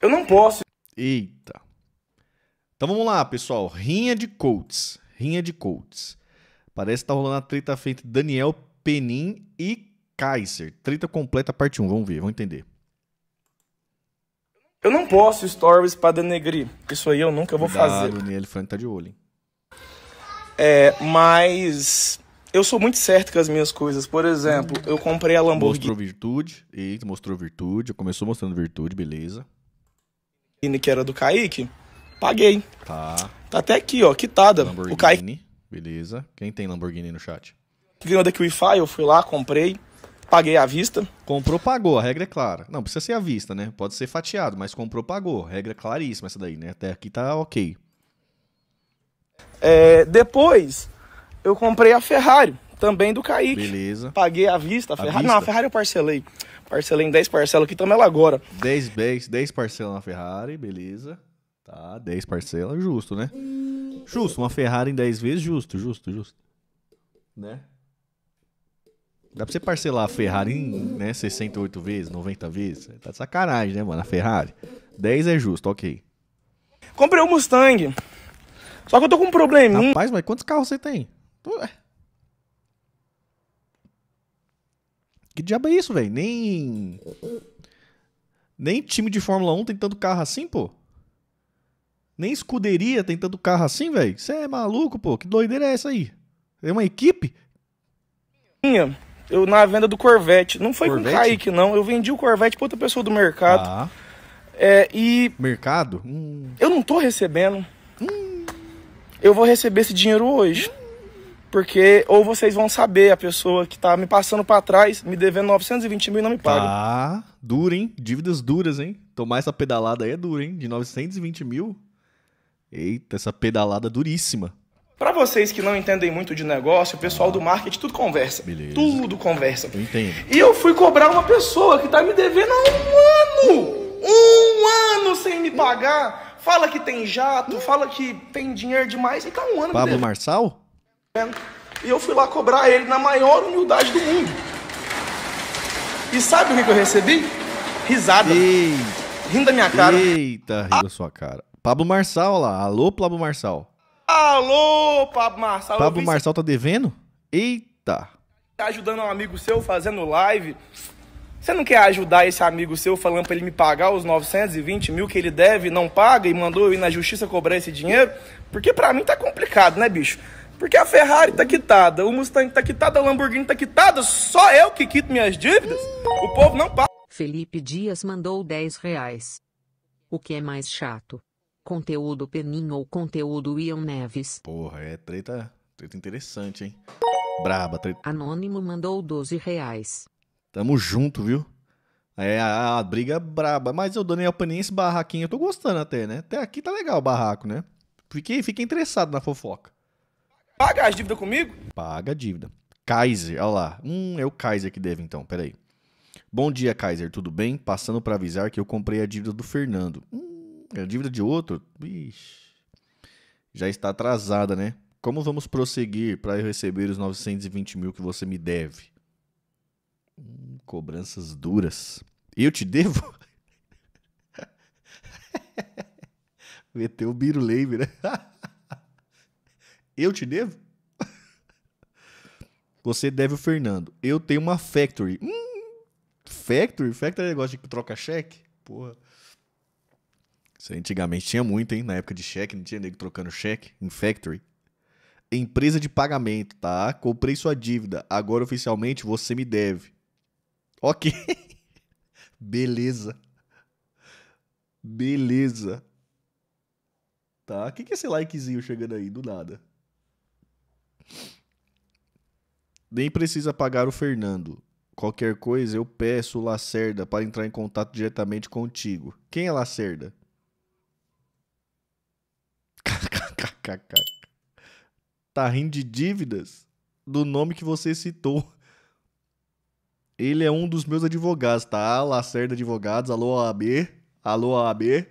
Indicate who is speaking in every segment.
Speaker 1: Eu não posso.
Speaker 2: Eita. Então vamos lá, pessoal. Rinha de coaches. Rinha de coaches. Parece que tá rolando a treta feita Daniel Penin e Kaiser. Treta completa, parte 1. Vamos ver, vamos entender.
Speaker 1: Eu não posso stories pra denegrir. Isso aí eu nunca vou
Speaker 2: Cuidado,
Speaker 1: fazer.
Speaker 2: O Niel Frank tá de olho, hein?
Speaker 1: É, mas eu sou muito certo com as minhas coisas. Por exemplo, eu comprei a Lamborghini
Speaker 2: Mostrou virtude. Eita, mostrou virtude. Começou mostrando virtude, beleza.
Speaker 1: Que era do Kaique. Paguei.
Speaker 2: Tá.
Speaker 1: Tá até aqui, ó, quitada.
Speaker 2: Lamborghini.
Speaker 1: O Kaique
Speaker 2: Beleza. Quem tem Lamborghini no chat?
Speaker 1: ganhou daqui o Wi-Fi, eu fui lá, comprei, paguei à vista.
Speaker 2: Comprou, pagou. A regra é clara. Não, precisa ser à vista, né? Pode ser fatiado, mas comprou, pagou. Regra claríssima essa daí, né? Até aqui tá ok.
Speaker 1: É, depois, eu comprei a Ferrari, também do Kaique.
Speaker 2: Beleza.
Speaker 1: Paguei à vista. A Ferrari,
Speaker 2: vista?
Speaker 1: Não, a Ferrari eu parcelei. Parcelei em 10 parcelas aqui, também ela agora.
Speaker 2: 10, 10, 10 parcelas na Ferrari, beleza. Tá, 10 parcelas, justo, né? Justo, uma Ferrari em 10 vezes, justo, justo, justo. Né? Dá pra você parcelar a Ferrari em né, 68 vezes, 90 vezes? Tá de sacanagem, né, mano? A Ferrari. 10 é justo, ok.
Speaker 1: Comprei o Mustang. Só que eu tô com um probleminha.
Speaker 2: Rapaz, mas quantos carros você tem? Que diabo é isso, velho? Nem. Nem time de Fórmula 1 tem tanto carro assim, pô. Nem escuderia tem tanto carro assim, velho. Você é maluco, pô? Que doideira é essa aí? É uma equipe?
Speaker 1: Eu na venda do Corvette. Não foi
Speaker 2: Corvette?
Speaker 1: com o Kaique, não. Eu vendi o Corvette pra outra pessoa do mercado.
Speaker 2: Tá.
Speaker 1: É, e
Speaker 2: Mercado? Hum.
Speaker 1: eu não tô recebendo. Eu vou receber esse dinheiro hoje. Porque ou vocês vão saber a pessoa que tá me passando pra trás, me devendo 920 mil e não me paga.
Speaker 2: Tá. Duro, hein? Dívidas duras, hein? Tomar essa pedalada aí é duro, hein? De 920 mil. Eita, essa pedalada duríssima.
Speaker 1: Pra vocês que não entendem muito de negócio, o pessoal do marketing tudo conversa.
Speaker 2: Beleza.
Speaker 1: Tudo conversa.
Speaker 2: Eu entendo.
Speaker 1: E eu fui cobrar uma pessoa que tá me devendo há um ano! Um ano sem me pagar! Fala que tem jato, fala que tem dinheiro demais e tá um ano
Speaker 2: Pablo. Marçal?
Speaker 1: E eu fui lá cobrar ele na maior humildade do mundo. E sabe o que que eu recebi? Risada.
Speaker 2: Eita,
Speaker 1: Rindo da minha cara.
Speaker 2: eita, ri da sua cara. Pablo Marçal lá. Alô, Pablo Marçal.
Speaker 1: Alô, Pablo Marçal.
Speaker 2: Pablo Marçal tá devendo? Eita.
Speaker 1: tá ajudando um amigo seu fazendo live. Você não quer ajudar esse amigo seu falando pra ele me pagar os 920 mil que ele deve, não paga e mandou eu ir na justiça cobrar esse dinheiro? Porque pra mim tá complicado, né, bicho? Porque a Ferrari tá quitada, o Mustang tá quitada, a Lamborghini tá quitada, só eu que quito minhas dívidas? O povo não paga.
Speaker 3: Felipe Dias mandou 10 reais. O que é mais chato? Conteúdo Penin ou conteúdo Ian Neves?
Speaker 2: Porra, é treta, treta interessante, hein? Braba, treta.
Speaker 3: Anônimo mandou 12 reais.
Speaker 2: Tamo junto, viu? É, a, a briga é braba. Mas o Daniel Panin, esse barraquinho, eu tô gostando até, né? Até aqui tá legal o barraco, né? Fiquei, fiquei interessado na fofoca.
Speaker 1: Paga as dívidas comigo?
Speaker 2: Paga a dívida. Kaiser, olha lá. Hum, é o Kaiser que deve então, peraí. Bom dia, Kaiser, tudo bem? Passando pra avisar que eu comprei a dívida do Fernando. Hum, é a dívida de outro? Ixi. Já está atrasada, né? Como vamos prosseguir para eu receber os 920 mil que você me deve? Hum, cobranças duras. Eu te devo? Meteu o Biruleibe, né? Eu te devo? Você deve o Fernando. Eu tenho uma factory. Hum, factory? Factory é negócio de troca cheque? Porra. Isso antigamente tinha muito, hein? Na época de cheque, não tinha nego trocando cheque em factory. Empresa de pagamento, tá? Comprei sua dívida. Agora oficialmente você me deve. Ok. Beleza. Beleza. Tá? O que, que é esse likezinho chegando aí do nada? Nem precisa pagar o Fernando. Qualquer coisa eu peço o Lacerda para entrar em contato diretamente contigo. Quem é Lacerda? Tá rindo de dívidas? Do nome que você citou. Ele é um dos meus advogados, tá? Lacerda Advogados, alô OAB, alô OAB,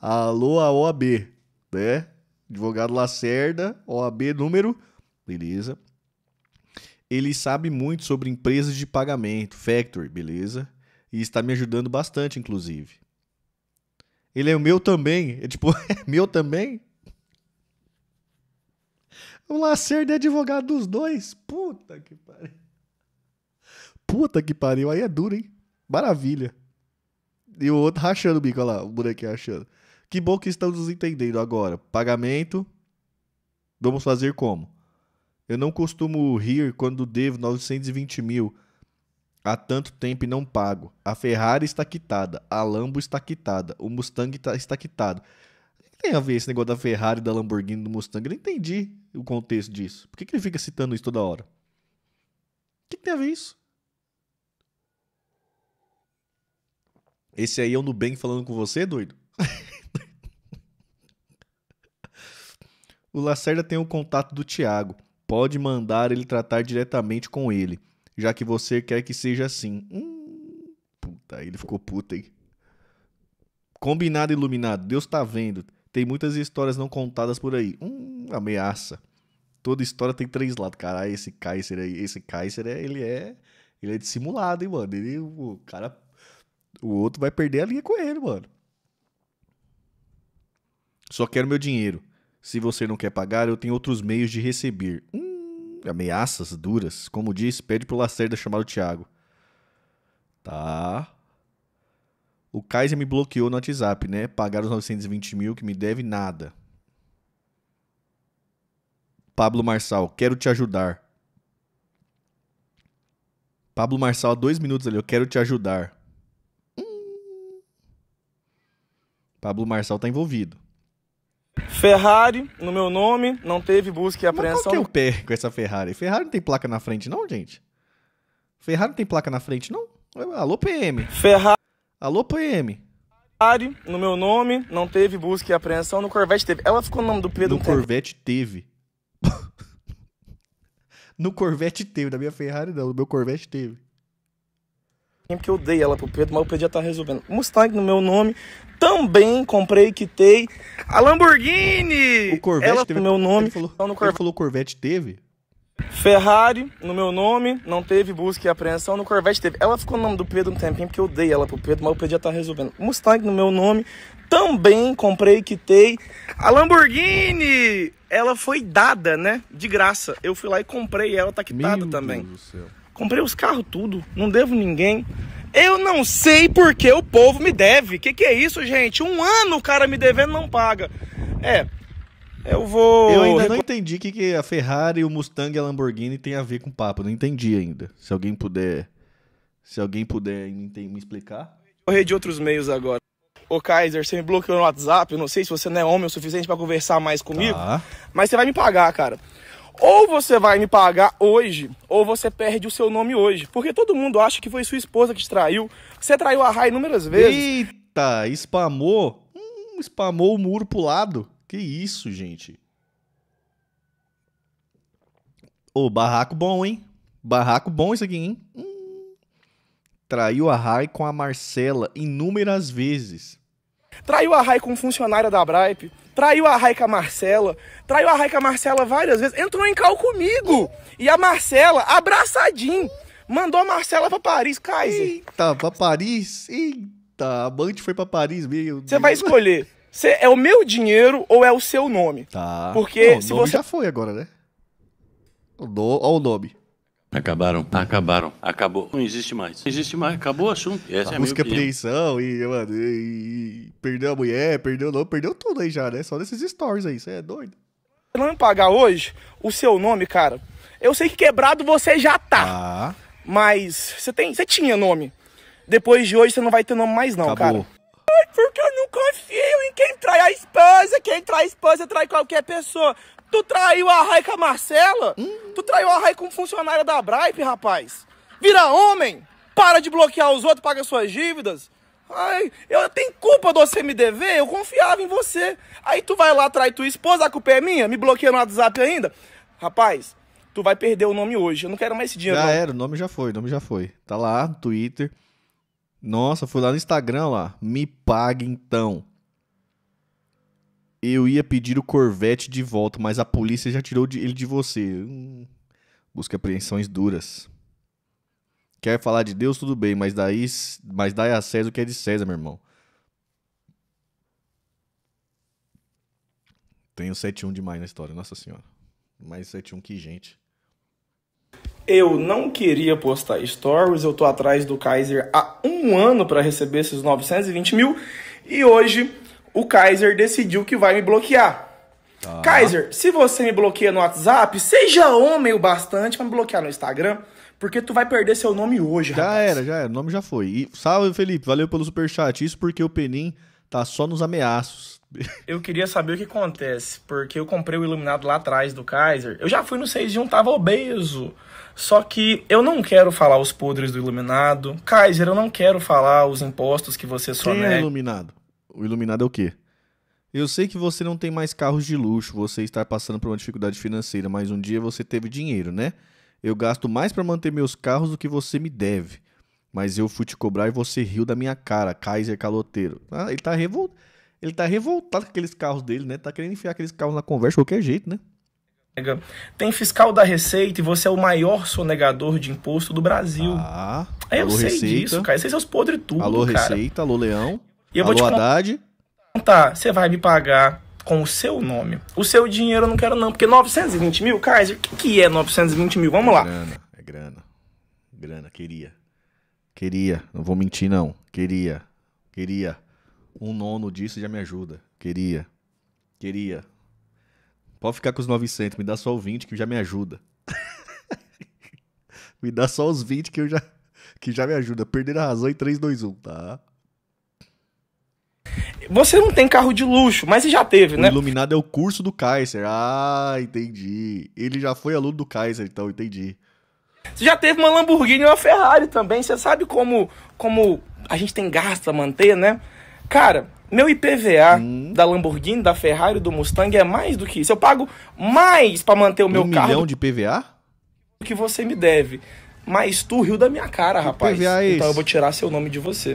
Speaker 2: alô a OAB, né? Advogado Lacerda, OAB número, beleza. Ele sabe muito sobre empresas de pagamento, factory, beleza? E está me ajudando bastante, inclusive. Ele é o meu também. É tipo, é meu também? O Lacerda é advogado dos dois. Puta que pariu. Puta que pariu. Aí é duro, hein? Maravilha. E o outro rachando o bico, olha lá, o bonequinho rachando. Que bom que estamos entendendo agora. Pagamento. Vamos fazer como? Eu não costumo rir quando devo 920 mil há tanto tempo e não pago. A Ferrari está quitada, a Lambo está quitada, o Mustang tá, está quitado. O que tem a ver esse negócio da Ferrari, da Lamborghini, do Mustang? Eu não entendi o contexto disso. Por que, que ele fica citando isso toda hora? O que, que tem a ver isso? Esse aí é o Nubank falando com você, doido? o Lacerda tem o contato do Thiago. Pode mandar ele tratar diretamente com ele já que você quer que seja assim. Hum, puta, ele ficou puta, hein? Combinado iluminado, Deus tá vendo. Tem muitas histórias não contadas por aí. Hum, ameaça. Toda história tem três lados. Caralho, esse Kaiser aí, esse Kaiser, é, ele é. Ele é dissimulado, hein, mano? Ele, o cara. O outro vai perder a linha com ele, mano. Só quero meu dinheiro. Se você não quer pagar, eu tenho outros meios de receber. Hum, ameaças duras. Como disse, pede pro Lacerda chamar o Thiago. Tá. O Kaiser me bloqueou no WhatsApp, né? Pagar os 920 mil que me deve nada. Pablo Marçal, quero te ajudar. Pablo Marçal, há dois minutos ali, eu quero te ajudar. Hum. Pablo Marçal tá envolvido.
Speaker 1: Ferrari, no meu nome, não teve busca e apreensão. Mas
Speaker 2: qual que é o pé com essa Ferrari? Ferrari não tem placa na frente não, gente? Ferrari não tem placa na frente não? Alô PM.
Speaker 1: Ferrari.
Speaker 2: Alô PM.
Speaker 1: Ferrari, no meu nome, não teve busca e apreensão. No Corvette teve. Ela ficou no nome do Pedro.
Speaker 2: No Corvette teve. no Corvette teve. Na minha Ferrari não, no meu Corvette teve.
Speaker 1: Porque eu dei ela pro Pedro, mas o Pedro já tá resolvendo. Mustang no meu nome, também comprei, quitei. A Lamborghini!
Speaker 2: O Corvette
Speaker 1: ela
Speaker 2: teve.
Speaker 1: no meu nome.
Speaker 2: Ele falou, no Corvette. ele falou Corvette teve?
Speaker 1: Ferrari, no meu nome, não teve busca e apreensão. No Corvette teve. Ela ficou no nome do Pedro um tempinho, porque eu dei ela pro Pedro, mas o Pedro já tá resolvendo. Mustang no meu nome, também comprei, quitei. A Lamborghini, ela foi dada, né? De graça. Eu fui lá e comprei ela, tá quitada
Speaker 2: meu
Speaker 1: também.
Speaker 2: Deus do céu.
Speaker 1: Comprei os carros tudo, não devo ninguém. Eu não sei porque o povo me deve. Que que é isso, gente? Um ano o cara me devendo não paga. É, eu vou.
Speaker 2: Eu ainda não entendi o que, que a Ferrari, o Mustang e a Lamborghini tem a ver com o papo. Não entendi ainda. Se alguém puder. Se alguém puder me explicar.
Speaker 1: Correr de outros meios agora. Ô Kaiser, você me bloqueou no WhatsApp. Eu não sei se você não é homem o suficiente para conversar mais comigo.
Speaker 2: Tá.
Speaker 1: Mas você vai me pagar, cara. Ou você vai me pagar hoje, ou você perde o seu nome hoje. Porque todo mundo acha que foi sua esposa que te traiu. Você traiu a Rai inúmeras vezes.
Speaker 2: Eita, spamou. Hum, spamou o muro pro lado. Que isso, gente. Ô, barraco bom, hein? Barraco bom isso aqui, hein? Hum. Traiu a Rai com a Marcela inúmeras vezes.
Speaker 1: Traiu a Rai com funcionária da Bripe. Traiu a Rai com a Marcela. Traiu a Rai com a Marcela várias vezes. Entrou em cal comigo. E a Marcela, abraçadinho, mandou a Marcela pra Paris, Kaiser.
Speaker 2: Eita, pra Paris? Eita, a Amante foi pra Paris, meu
Speaker 1: Você vai escolher. Cê, é o meu dinheiro ou é o seu nome?
Speaker 2: Tá.
Speaker 1: Porque
Speaker 2: Não,
Speaker 1: se você.
Speaker 2: já foi agora, né? O no... Ó o nome.
Speaker 4: Acabaram, acabaram, acabou. Não existe mais. Não existe mais, acabou o assunto. Essa é
Speaker 2: a
Speaker 4: a minha
Speaker 2: música
Speaker 4: opinião.
Speaker 2: apreensão e, mano, e, e perdeu a mulher, perdeu o nome, perdeu tudo aí já, né? Só nesses stories aí, você é doido.
Speaker 1: não me pagar hoje, o seu nome, cara. Eu sei que quebrado você já tá.
Speaker 2: Ah,
Speaker 1: Mas você tem, você tinha nome. Depois de hoje você não vai ter nome mais não,
Speaker 2: acabou.
Speaker 1: cara. Ai, porque eu não confio em quem trai a esposa. Quem trai a esposa trai qualquer pessoa. Tu traiu a Rai com a Marcela? Tu traiu a Rai com funcionária da Bripe, rapaz. Vira homem. Para de bloquear os outros, paga suas dívidas. Ai, eu tenho culpa de você me dever, eu confiava em você. Aí tu vai lá, trai tua esposa, a culpa é minha, me bloqueia no WhatsApp ainda. Rapaz, tu vai perder o nome hoje. Eu não quero mais esse dinheiro.
Speaker 2: Já
Speaker 1: não.
Speaker 2: era, o nome já foi, o nome já foi. Tá lá no Twitter. Nossa, fui lá no Instagram lá. Me pague então. Eu ia pedir o Corvette de volta, mas a polícia já tirou ele de você. Hum, busca apreensões duras. Quer falar de Deus, tudo bem, mas daí, mas daí a César o que é de César, meu irmão. Tenho 7-1 demais na história, nossa senhora. Mais 7-1 que gente.
Speaker 1: Eu não queria postar stories, eu tô atrás do Kaiser há um ano para receber esses 920 mil e hoje o Kaiser decidiu que vai me bloquear.
Speaker 2: Tá.
Speaker 1: Kaiser, se você me bloqueia no WhatsApp, seja homem o bastante para me bloquear no Instagram, porque tu vai perder seu nome hoje,
Speaker 2: Já
Speaker 1: rapaz.
Speaker 2: era, já era. O nome já foi. E, salve, Felipe. Valeu pelo superchat. Isso porque o Penin tá só nos ameaços.
Speaker 1: Eu queria saber o que acontece, porque eu comprei o iluminado lá atrás do Kaiser. Eu já fui no 6 de 1, tava obeso. Só que eu não quero falar os podres do iluminado. Kaiser, eu não quero falar os impostos que você só
Speaker 2: Quem é iluminado? O iluminado é o quê? Eu sei que você não tem mais carros de luxo, você está passando por uma dificuldade financeira, mas um dia você teve dinheiro, né? Eu gasto mais para manter meus carros do que você me deve. Mas eu fui te cobrar e você riu da minha cara, Kaiser Caloteiro. Ah, ele tá revol... ele tá revoltado com aqueles carros dele, né? Tá querendo enfiar aqueles carros na conversa de qualquer jeito, né?
Speaker 1: Tem fiscal da Receita e você é o maior sonegador de imposto do Brasil.
Speaker 2: Ah,
Speaker 1: É, eu
Speaker 2: alô
Speaker 1: sei
Speaker 2: Receita.
Speaker 1: disso, cara. Esses seus podres tudo,
Speaker 2: alô
Speaker 1: cara.
Speaker 2: Receita, alô Leão.
Speaker 1: E eu vou
Speaker 2: alô
Speaker 1: te con-
Speaker 2: Haddad.
Speaker 1: Tá, você vai me pagar com o seu nome. O seu dinheiro eu não quero não, porque 920 mil, Kaiser, o que, que é 920 mil? Vamos lá.
Speaker 2: Grana, é grana. Grana, queria. Queria, não vou mentir não. Queria, queria. Um nono disso já me ajuda. Queria, queria. Pode ficar com os 900, me dá só o 20 que já me ajuda. me dá só os 20 que eu já que já me ajuda. Perder a razão em 3, 2, 1, tá?
Speaker 1: Você não tem carro de luxo, mas você já teve,
Speaker 2: O
Speaker 1: né?
Speaker 2: iluminado é o curso do Kaiser. Ah, entendi. Ele já foi aluno do Kaiser, então entendi.
Speaker 1: Você já teve uma Lamborghini e uma Ferrari também. Você sabe como, como a gente tem gasto a manter, né? Cara, meu IPVA
Speaker 2: Hum.
Speaker 1: da Lamborghini, da Ferrari, do Mustang é mais do que isso. Eu pago mais pra manter o meu
Speaker 2: um
Speaker 1: carro
Speaker 2: milhão de PVA?
Speaker 1: do que você me deve. Mas tu riu da minha cara, rapaz.
Speaker 2: PVA é
Speaker 1: então eu
Speaker 2: esse?
Speaker 1: vou tirar seu nome de você.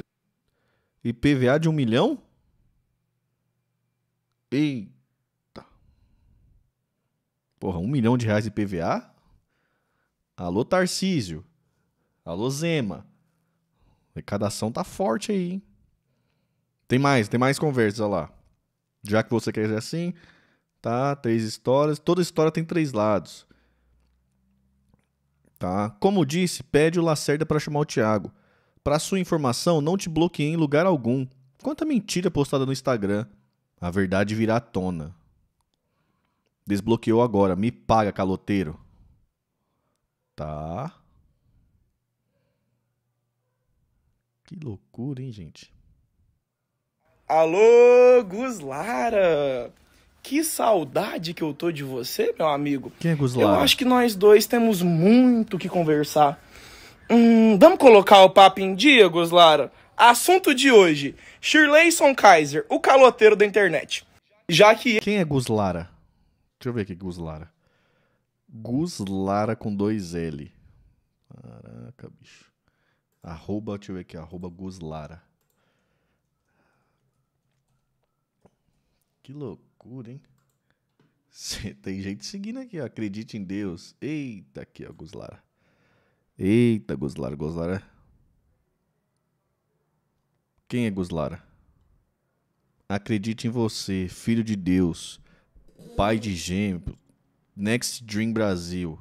Speaker 2: E PVA de um milhão? Eita. Porra, um milhão de reais de PVA? Alô, Tarcísio. Alô, Zema. Arrecadação tá forte aí, hein? Tem mais, tem mais conversas, olha lá. Já que você quer assim, tá? Três histórias. Toda história tem três lados. Tá? Como disse, pede o Lacerda pra chamar o Thiago. Para sua informação, não te bloqueei em lugar algum. Quanta mentira postada no Instagram. A verdade virá à tona. Desbloqueou agora. Me paga, caloteiro. Tá. Que loucura, hein, gente?
Speaker 1: Alô, Guslara! Que saudade que eu tô de você, meu amigo.
Speaker 2: Quem é
Speaker 1: Eu
Speaker 2: Guslara?
Speaker 1: acho que nós dois temos muito o que conversar. Hum, vamos colocar o papo em dia, Guslara? Assunto de hoje: Shirleyson Kaiser, o caloteiro da internet. Já que
Speaker 2: Quem é Guslara? Deixa eu ver aqui, Guslara. Guslara com dois L. Caraca, bicho. Arroba, deixa eu ver aqui, arroba Guslara. Que loucura, hein? Cê- Tem gente seguindo aqui, ó. Acredite em Deus. Eita, aqui, ó, Guslara. Eita, Guslara, Guslara. Quem é Guslara? Acredite em você, filho de Deus, pai de gêmeo, Next Dream Brasil.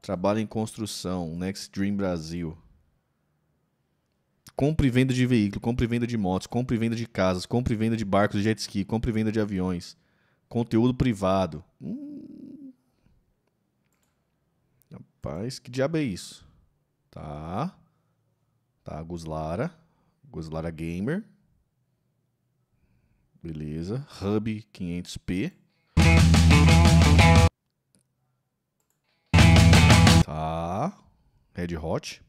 Speaker 2: Trabalha em construção, Next Dream Brasil. Compra e venda de veículo, compra e venda de motos, compra e venda de casas, compra e venda de barcos jet ski, compra e venda de aviões. Conteúdo privado. Hum. Rapaz, que diabo é isso? Tá. Tá, Guslara. Guslara Gamer. Beleza. Hub 500p. Tá. Red Hot.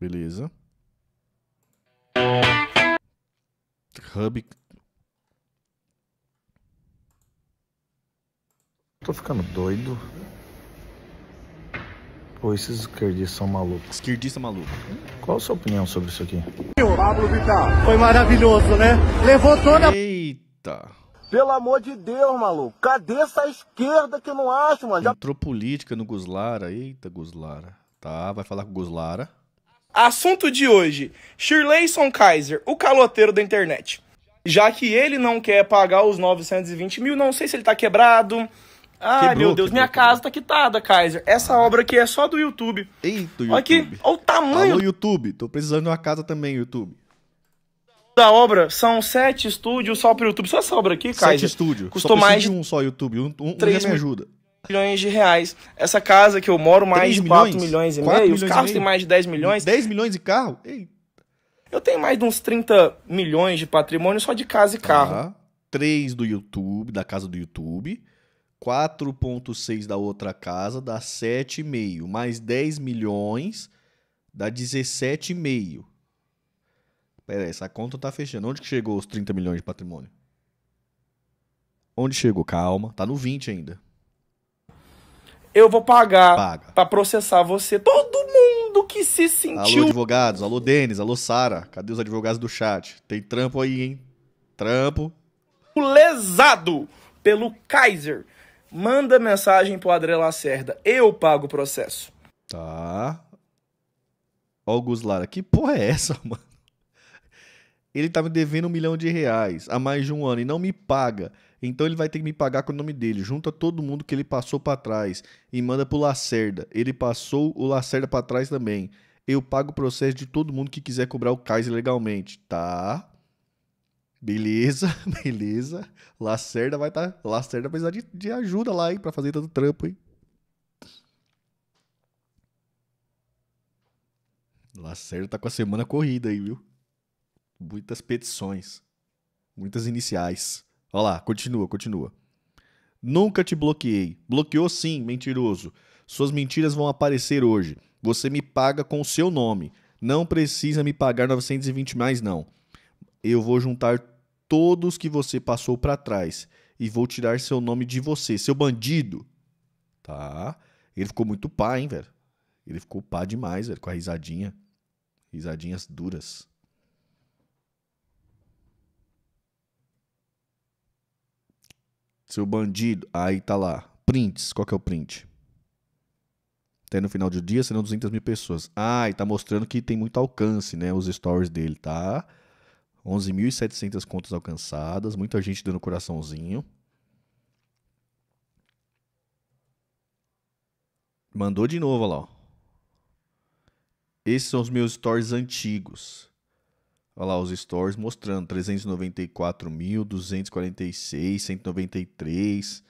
Speaker 2: Beleza. Hub.
Speaker 5: Tô ficando doido. Ou esses esquerdistas são malucos?
Speaker 2: Esquerdista maluco.
Speaker 5: Qual a sua opinião sobre isso aqui?
Speaker 6: Foi maravilhoso, né? Levou toda
Speaker 2: Eita.
Speaker 7: Pelo amor de Deus, maluco. Cadê essa esquerda que eu não acho, mano? Já
Speaker 2: Entrou política no Guslara. Eita, Guslara. Tá, vai falar com o Guslara.
Speaker 1: Assunto de hoje: Shirleyson Kaiser, o caloteiro da internet. Já que ele não quer pagar os 920 mil, não sei se ele tá quebrado. Ai,
Speaker 2: Quebrou,
Speaker 1: meu Deus,
Speaker 2: quebrou,
Speaker 1: minha
Speaker 2: quebrou.
Speaker 1: casa tá quitada, Kaiser. Essa obra aqui é só do YouTube.
Speaker 2: Eita,
Speaker 1: Olha aqui,
Speaker 2: YouTube.
Speaker 1: olha o tamanho
Speaker 2: Alô, YouTube. Tô precisando de uma casa também, YouTube.
Speaker 1: da obra. São sete estúdios só pro YouTube. Só essa obra aqui,
Speaker 2: Sete
Speaker 1: Kaiser,
Speaker 2: estúdios.
Speaker 1: custou
Speaker 2: Só
Speaker 1: mais
Speaker 2: de um só YouTube. Um, um,
Speaker 1: três
Speaker 2: me ajuda.
Speaker 1: milhões de reais. Essa casa que eu moro, mais
Speaker 2: Três
Speaker 1: de 4
Speaker 2: milhões?
Speaker 1: milhões e meio. Os
Speaker 2: milhões e
Speaker 1: carros têm mais de 10 milhões.
Speaker 2: 10 milhões de carro? Ei,
Speaker 1: Eu tenho mais de uns 30 milhões de patrimônio só de casa e carro.
Speaker 2: Tá. 3 do YouTube, da casa do YouTube. 4.6 da outra casa, dá 7,5. Mais 10 milhões, dá 17,5. Pera aí, essa conta tá fechando. Onde que chegou os 30 milhões de patrimônio? Onde chegou? Calma, tá no 20 ainda.
Speaker 1: Eu vou pagar
Speaker 2: Paga.
Speaker 1: pra processar você. Todo mundo que se
Speaker 2: Alô,
Speaker 1: sentiu
Speaker 2: advogados. Alô, Denis. Alô, Sara. Cadê os advogados do chat? Tem trampo aí, hein? Trampo.
Speaker 1: lesado pelo Kaiser, manda mensagem pro André Lacerda. Eu pago o processo.
Speaker 2: Tá. Ó o Gus Lara. Que porra é essa, mano? Ele tá me devendo um milhão de reais há mais de um ano e não me paga. Então ele vai ter que me pagar com o nome dele. Junta todo mundo que ele passou pra trás e manda pro Lacerda. Ele passou o Lacerda pra trás também. Eu pago o processo de todo mundo que quiser cobrar o Kaiser legalmente. Tá. Beleza, beleza. Lacerda vai tá. Lacerda vai precisar de, de ajuda lá, hein, pra fazer tanto trampo, hein. Lacerda tá com a semana corrida aí, viu? Muitas petições. Muitas iniciais. Olha lá, continua, continua. Nunca te bloqueei. Bloqueou sim, mentiroso. Suas mentiras vão aparecer hoje. Você me paga com o seu nome. Não precisa me pagar 920 mais, não. Eu vou juntar todos que você passou pra trás e vou tirar seu nome de você, seu bandido. Tá? Ele ficou muito pá, hein, velho? Ele ficou pá demais, velho, com a risadinha. Risadinhas duras. Seu bandido. Aí tá lá. Prints. Qual que é o print? Até no final do dia serão 200 mil pessoas. Ah, e tá mostrando que tem muito alcance, né? Os stories dele, tá? 11.700 contas alcançadas. Muita gente dando coraçãozinho. Mandou de novo, olha lá. Esses são os meus stories antigos. Olha lá os stories mostrando 394.246, 193.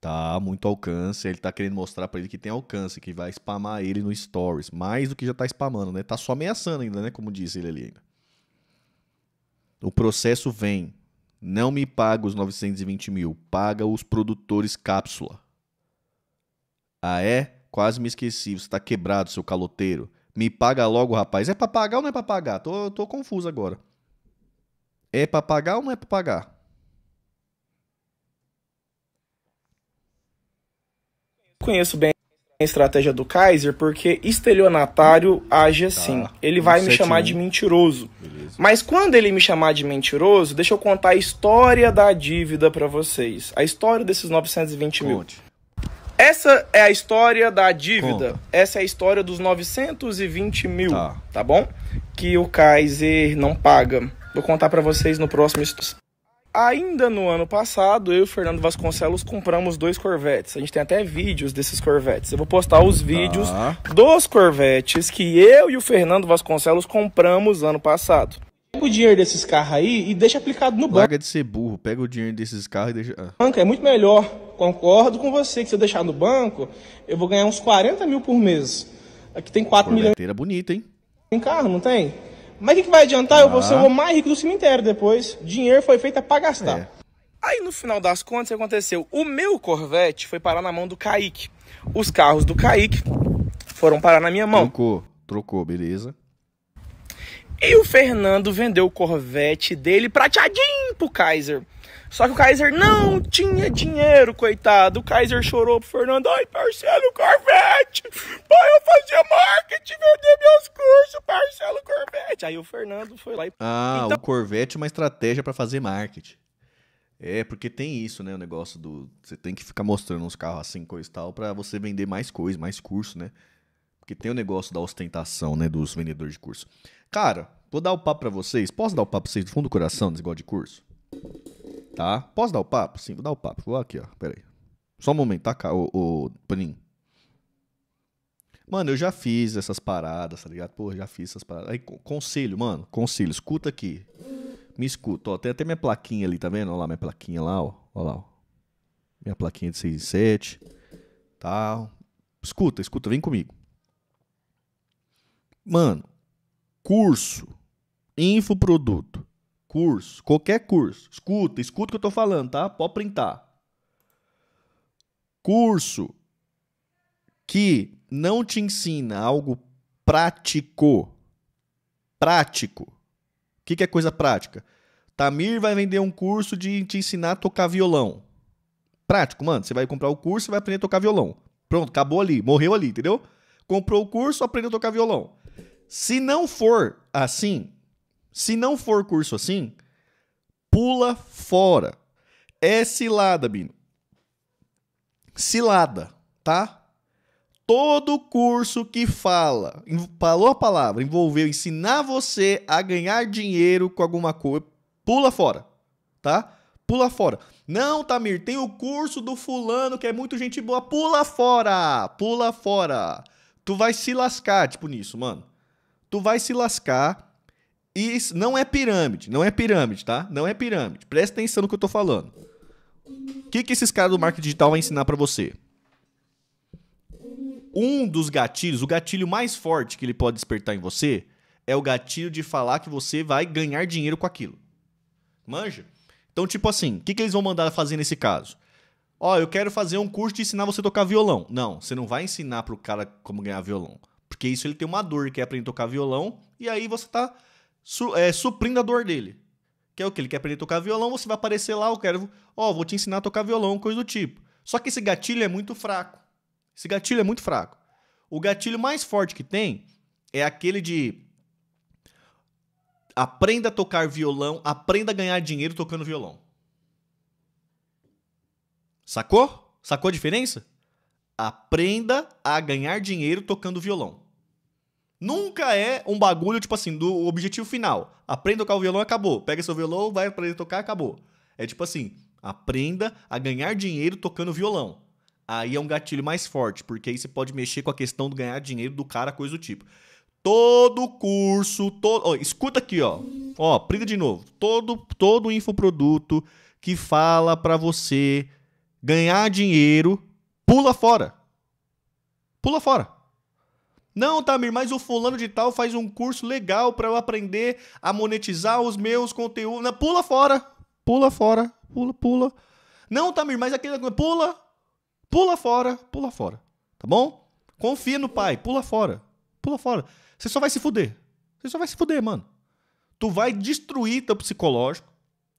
Speaker 2: Tá, muito alcance. Ele tá querendo mostrar pra ele que tem alcance, que vai spamar ele no stories. Mais do que já tá spamando, né? Tá só ameaçando ainda, né? Como disse ele ali ainda. O processo vem. Não me paga os 920 mil. Paga os produtores cápsula. Ah, é? Quase me esqueci. Você tá quebrado, seu caloteiro. Me paga logo, rapaz. É pra pagar ou não é pra pagar? Tô, tô confuso agora. É pra pagar ou não é pra pagar?
Speaker 1: Conheço bem estratégia do Kaiser porque estelionatário age assim. Ele vai me
Speaker 2: 171.
Speaker 1: chamar de mentiroso.
Speaker 2: Beleza.
Speaker 1: Mas quando ele me chamar de mentiroso, deixa eu contar a história da dívida pra vocês. A história desses 920 mil.
Speaker 2: Conte.
Speaker 1: Essa é a história da dívida.
Speaker 2: Conta.
Speaker 1: Essa é a história dos 920 mil.
Speaker 2: Tá.
Speaker 1: Tá, bom? Que o Kaiser não paga. Vou contar pra vocês no próximo estudo. Ainda no ano passado, eu e o Fernando Vasconcelos compramos dois Corvettes. A gente tem até vídeos desses Corvettes. Eu vou postar os vídeos
Speaker 2: Tá.
Speaker 1: dos Corvettes que eu e o Fernando Vasconcelos compramos ano passado. Pega o dinheiro desses carros aí e deixa aplicado no banco.
Speaker 2: Larga de ser burro. Pega o dinheiro desses carros e deixa. Ah,
Speaker 1: banco é muito melhor. Concordo com você que se eu deixar no banco, eu vou ganhar uns 40 mil por mês. Aqui tem 4 milhões
Speaker 2: corveteira bonita, hein?
Speaker 1: em carro, não tem? Mas o que, que vai adiantar? Eu vou ser
Speaker 2: Ah.
Speaker 1: o mais rico do cemitério depois. Dinheiro foi feito para gastar.
Speaker 2: É.
Speaker 1: Aí no final das contas, o que aconteceu? O meu Corvette foi parar na mão do Kaique. Os carros do Kaique foram parar na minha mão.
Speaker 2: Trocou. Trocou, beleza.
Speaker 1: E o Fernando vendeu o Corvette dele prateadinho pro Kaiser. Só que o Kaiser não tinha dinheiro, coitado. O Kaiser chorou pro Fernando. Ai, parcela o Corvette. Pai, eu fazia marketing, vender meus cursos, parcela o Corvette. Aí o Fernando foi lá e...
Speaker 2: Ah,
Speaker 1: Então-
Speaker 2: o Corvette é uma estratégia pra fazer marketing. É, porque tem isso, né? O negócio do. Você tem que ficar mostrando uns carros assim, coisa e tal, pra você vender mais coisa, mais curso, né? Porque tem o negócio da ostentação, né? Dos vendedores de curso. Cara, Vou dar o papo pra vocês. Posso dar o papo pra vocês do fundo do coração, desse igual de curso? Tá? Posso dar o papo? Sim, vou dar o papo. Vou aqui, ó. Pera aí. Só um momento, tá, o, o Paninho? Mano, eu já fiz essas paradas, tá ligado? Pô, já fiz essas paradas. Aí, co- conselho, mano. Conselho, escuta aqui. Me escuta, ó. Tem até minha plaquinha ali, tá vendo? Olha lá, minha plaquinha lá, ó. Olha lá, ó. Minha plaquinha de 6 e 7. Tá? Escuta, escuta, vem comigo. Mano, curso, infoproduto, curso, qualquer curso. Escuta, escuta o que eu tô falando, tá? Pode printar. Curso que não te ensina algo prático. Prático. O que, que é coisa prática? Tamir vai vender um curso de te ensinar a tocar violão. Prático, mano. Você vai comprar o curso e vai aprender a tocar violão. Pronto, acabou ali, morreu ali, entendeu? Comprou o curso, aprendeu a tocar violão. Se não for assim, se não for curso assim, pula fora. É cilada, Bino. Cilada, tá? Todo curso que fala, falou a palavra, envolveu ensinar você a ganhar dinheiro com alguma coisa, pula fora, tá? Pula fora. Não, Tamir, tem o curso do fulano que é muito gente boa, pula fora, pula fora. Tu vai se lascar, tipo nisso, mano. Tu vai se lascar e isso não é pirâmide, não é pirâmide, tá? Não é pirâmide. Presta atenção no que eu tô falando. O que, que esses caras do marketing digital vão ensinar pra você? Um dos gatilhos, o gatilho mais forte que ele pode despertar em você é o gatilho de falar que você vai ganhar dinheiro com aquilo. Manja? Então, tipo assim, o que, que eles vão mandar fazer nesse caso? Ó, eu quero fazer um curso de ensinar você a tocar violão. Não, você não vai ensinar pro cara como ganhar violão. Porque isso ele tem uma dor, que é aprender a tocar violão, e aí você tá su- é, suprindo a dor dele. Que é o que? Ele quer aprender a tocar violão, você vai aparecer lá, eu quero, ó, vou te ensinar a tocar violão, coisa do tipo. Só que esse gatilho é muito fraco. Esse gatilho é muito fraco. O gatilho mais forte que tem é aquele de aprenda a tocar violão, aprenda a ganhar dinheiro tocando violão. Sacou? Sacou a diferença? Aprenda a ganhar dinheiro tocando violão. Nunca é um bagulho, tipo assim, do objetivo final. Aprenda a tocar o violão, acabou. Pega seu violão, vai aprender a tocar, acabou. É tipo assim, aprenda a ganhar dinheiro tocando violão. Aí é um gatilho mais forte, porque aí você pode mexer com a questão do ganhar dinheiro do cara, coisa do tipo. Todo curso, todo, escuta aqui, ó. Ó, printa de novo. Todo todo infoproduto que fala pra você ganhar dinheiro, pula fora. Pula fora. Não, Tamir, mas o fulano de tal faz um curso legal pra eu aprender a monetizar os meus conteúdos. Não, pula fora. Pula fora. Pula, pula. Não, Tamir, mas aquele pula. Pula fora, pula fora. Tá bom? Confia no pai, pula fora. Pula fora. Você só vai se fuder. Você só vai se fuder, mano. Tu vai destruir teu psicológico.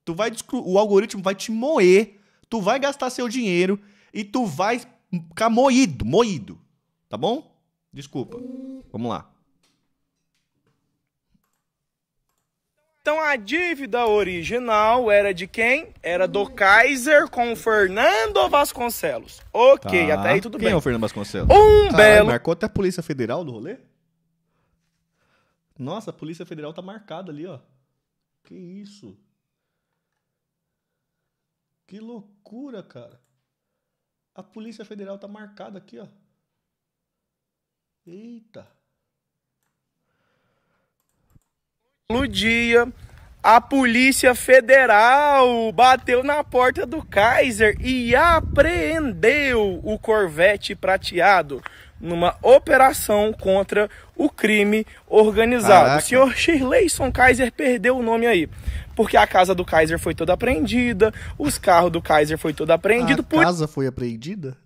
Speaker 2: Tu vai o algoritmo vai te moer. Tu vai gastar seu dinheiro e tu vai ficar moído, moído. Tá bom? Desculpa. Vamos lá.
Speaker 1: Então a dívida original era de quem? Era do Kaiser com o Fernando Vasconcelos. Ok,
Speaker 2: Tá.
Speaker 1: até aí tudo
Speaker 2: Quem
Speaker 1: bem.
Speaker 2: é o Fernando Vasconcelos?
Speaker 1: Um
Speaker 2: Caralho,
Speaker 1: belo.
Speaker 2: Marcou até a Polícia Federal no rolê? Nossa, a Polícia Federal tá marcada ali, ó. Que isso? Que loucura, cara. A Polícia Federal tá marcada aqui, ó. Eita.
Speaker 1: No dia, a Polícia Federal bateu na porta do Kaiser e apreendeu o Corvette prateado numa operação contra o crime organizado.
Speaker 2: Caraca.
Speaker 1: O senhor Shirleyson Kaiser perdeu o nome aí, porque a casa do Kaiser foi toda apreendida, os carros do Kaiser foi todo apreendido,
Speaker 2: a
Speaker 1: por
Speaker 2: casa foi apreendida?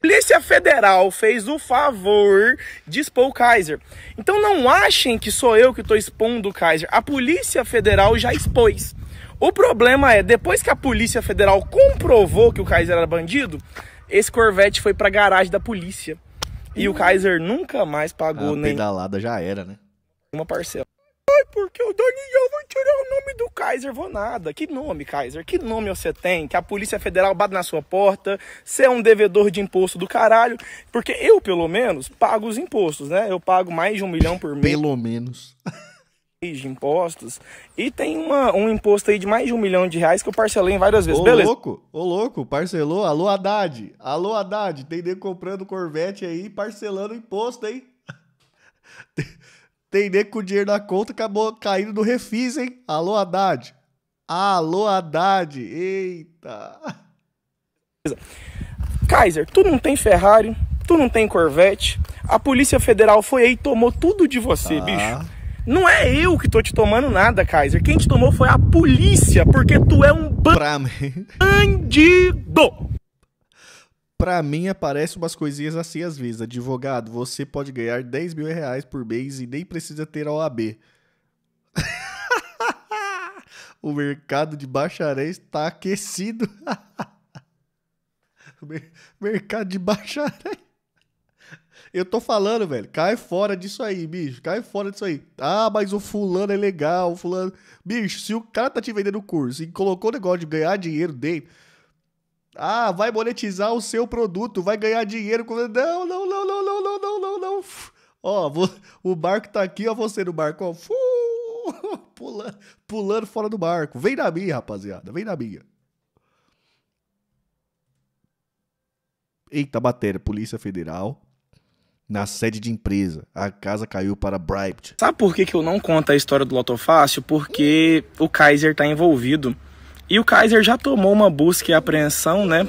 Speaker 1: Polícia Federal fez o favor de expor o Kaiser. Então não achem que sou eu que estou expondo o Kaiser. A Polícia Federal já expôs. O problema é, depois que a Polícia Federal comprovou que o Kaiser era bandido, esse Corvette foi pra garagem da polícia. E o Kaiser nunca mais pagou
Speaker 2: A
Speaker 1: nem
Speaker 2: pedalada já era, né?
Speaker 1: uma parcela. Ai, porque o Daniel vai tirar o nome do Kaiser, vou nada. Que nome, Kaiser? Que nome você tem? Que a Polícia Federal bate na sua porta, você é um devedor de imposto do caralho. Porque eu, pelo menos, pago os impostos, né? Eu pago mais de um milhão por mês.
Speaker 2: Pelo menos.
Speaker 1: de impostos e tem uma, um imposto aí de mais de um milhão de reais que eu parcelei em várias vezes.
Speaker 2: Ô
Speaker 1: Beleza.
Speaker 2: louco, ô louco, parcelou. Alô, Haddad. Alô, Haddad. Tem nego comprando Corvette aí, parcelando imposto, hein? Tem- Tem nego com dinheiro na conta, acabou caindo no refis, hein? Alô, Haddad. Alô, Haddad. Eita.
Speaker 1: Kaiser, tu não tem Ferrari, tu não tem Corvette. A Polícia Federal foi aí e tomou tudo de você,
Speaker 2: Tá.
Speaker 1: bicho. Não é eu que tô te tomando nada, Kaiser. Quem te tomou foi a polícia, porque tu é um bandido.
Speaker 2: Pra mim aparece umas coisinhas assim às vezes. Advogado, você pode ganhar 10 mil reais por mês e nem precisa ter a OAB. o mercado de bacharéis está aquecido. O mer- mercado de bacharéis. Eu tô falando, velho. Cai fora disso aí, bicho. Cai fora disso aí. Ah, mas o fulano é legal. O fulano. Bicho, se o cara tá te vendendo curso e colocou o negócio de ganhar dinheiro dentro. Ah, vai monetizar o seu produto, vai ganhar dinheiro com. Não, não, não, não, não, não, não, não, não. Ó, o barco tá aqui, ó, você no barco, ó. Pulando, pulando fora do barco. Vem na minha, rapaziada, vem na minha. Eita, matéria, Polícia Federal. Na sede de empresa, a casa caiu para Bright.
Speaker 1: Sabe por que, que eu não conto a história do Loto Fácil? Porque o Kaiser tá envolvido. E o Kaiser já tomou uma busca e apreensão, né?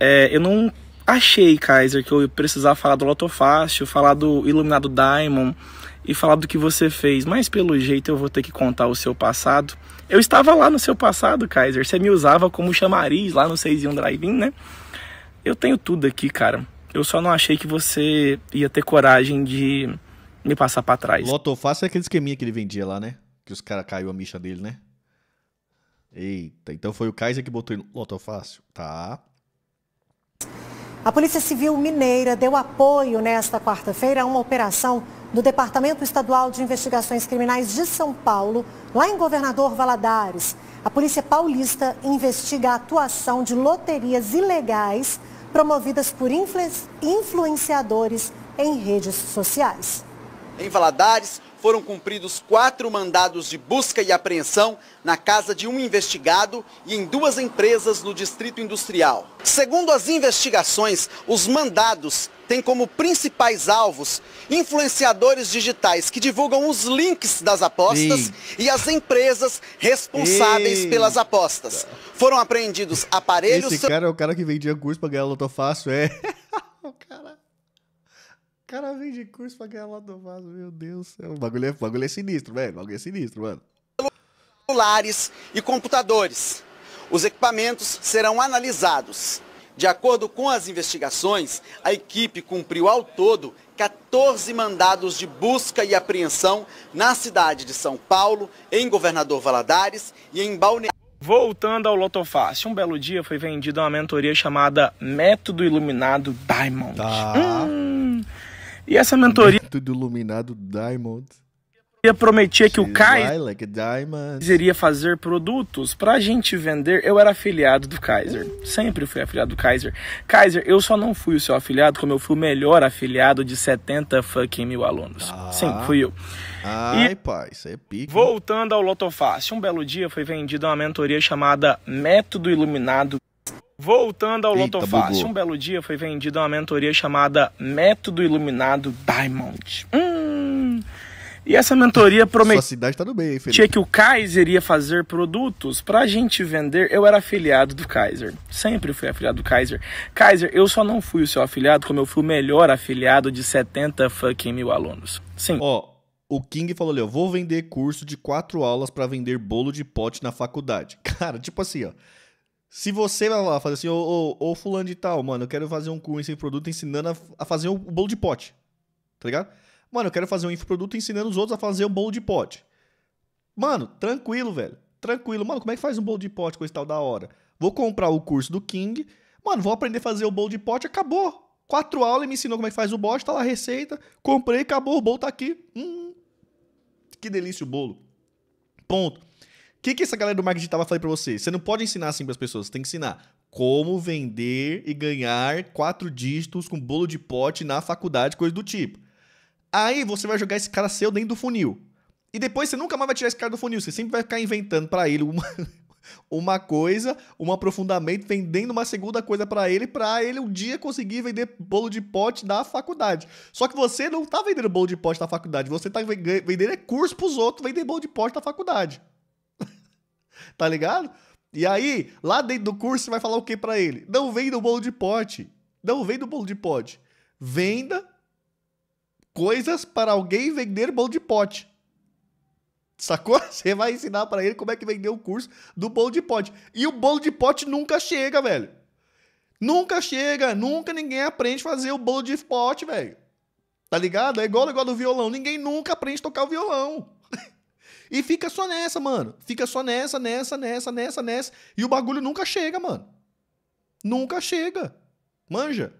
Speaker 1: É, eu não achei, Kaiser, que eu ia precisar falar do Loto Fácil, falar do Iluminado Diamond e falar do que você fez. Mas pelo jeito eu vou ter que contar o seu passado. Eu estava lá no seu passado, Kaiser. Você me usava como chamariz lá no 6 e 1 Drive-In, né? Eu tenho tudo aqui, cara. Eu só não achei que você ia ter coragem de me passar pra trás.
Speaker 2: Loto Fácil é aquele esqueminha que ele vendia lá, né? Que os caras caiu a micha dele, né? Eita, então foi o Kaiser que botou em Loto Fácil. Tá.
Speaker 8: A Polícia Civil Mineira deu apoio nesta quarta-feira a uma operação do Departamento Estadual de Investigações Criminais de São Paulo, lá em Governador Valadares. A Polícia Paulista investiga a atuação de loterias ilegais promovidas por influ- influenciadores em redes sociais.
Speaker 9: Em Valadares, foram cumpridos quatro mandados de busca e apreensão na casa de um investigado e em duas empresas no Distrito Industrial. Segundo as investigações, os mandados têm como principais alvos influenciadores digitais que divulgam os links das apostas e as empresas responsáveis
Speaker 2: Eita.
Speaker 9: pelas apostas. Foram apreendidos aparelhos
Speaker 2: Esse cara é o cara que vendia curso pra ganhar Loto Fácil, é. o cara. O cara vende curso pra ganhar Loto Fácil, meu Deus do céu. O bagulho é, o bagulho é sinistro, velho. O bagulho é sinistro, mano.
Speaker 9: celulares e computadores. Os equipamentos serão analisados. De acordo com as investigações, a equipe cumpriu ao todo 14 mandados de busca e apreensão na cidade de São Paulo, em Governador Valadares e em Balneário.
Speaker 1: Voltando ao Lotofácil, um belo dia foi vendida uma mentoria chamada Método Iluminado Diamond.
Speaker 2: Tá.
Speaker 1: Hum, e essa mentoria
Speaker 2: Tudo iluminado, Diamond.
Speaker 1: prometia que o Kaiser
Speaker 2: like
Speaker 1: iria fazer produtos pra gente vender. Eu era afiliado do Kaiser. Sempre fui afiliado do Kaiser. Kaiser, eu só não fui o seu afiliado, como eu fui o melhor afiliado de 70 fucking mil alunos. Sim, fui eu.
Speaker 2: Ai, pai, isso é pique.
Speaker 1: Voltando ao Lotofácil, um belo dia foi vendida uma mentoria chamada Método Iluminado. Voltando ao
Speaker 2: Eita,
Speaker 1: Lotofácil,
Speaker 2: bugou.
Speaker 1: um belo dia foi vendida uma mentoria chamada Método Iluminado Diamond. Hum. E essa mentoria prometia
Speaker 2: tá Felipe?
Speaker 1: que o Kaiser ia fazer produtos pra gente vender. Eu era afiliado do Kaiser. Sempre fui afiliado do Kaiser. Kaiser, eu só não fui o seu afiliado, como eu fui o melhor afiliado de 70 fucking mil alunos. Sim.
Speaker 2: Ó, o King falou ali, ó, vou vender curso de quatro aulas pra vender bolo de pote na faculdade. Cara, tipo assim, ó. Se você vai lá fazer assim, ô, ô, ô fulano de tal, mano, eu quero fazer um curso em produto ensinando a, a fazer o bolo de pote. Tá ligado? Mano, eu quero fazer um infoproduto ensinando os outros a fazer o bolo de pote. Mano, tranquilo, velho. Tranquilo. Mano, como é que faz um bolo de pote esse tal da hora? Vou comprar o curso do King. Mano, vou aprender a fazer o bolo de pote, acabou. Quatro aulas, me ensinou como é que faz o bote, tá lá a receita. Comprei, acabou, o bolo tá aqui. Hum, que delícia o bolo. Ponto. O que, que essa galera do marketing tava falando pra você? Você não pode ensinar assim pras pessoas, você tem que ensinar como vender e ganhar quatro dígitos com bolo de pote na faculdade, coisa do tipo. Aí você vai jogar esse cara seu dentro do funil. E depois você nunca mais vai tirar esse cara do funil. Você sempre vai ficar inventando pra ele uma, uma coisa, um aprofundamento, vendendo uma segunda coisa pra ele, pra ele um dia conseguir vender bolo de pote da faculdade. Só que você não tá vendendo bolo de pote da faculdade, você tá ven- vendendo é curso pros outros vender bolo de pote da faculdade. tá ligado? E aí, lá dentro do curso, você vai falar o que pra ele? Não venda o bolo de pote. Não venda o bolo de pote. Venda coisas para alguém vender bolo de pote. Sacou? Você vai ensinar pra ele como é que vender o curso do bolo de pote. E o bolo de pote nunca chega, velho. Nunca chega, nunca ninguém aprende a fazer o bolo de pote, velho. Tá ligado? É igual negócio do violão. Ninguém nunca aprende a tocar o violão. E fica só nessa, mano. Fica só nessa, nessa, nessa, nessa, nessa. E o bagulho nunca chega, mano. Nunca chega. Manja.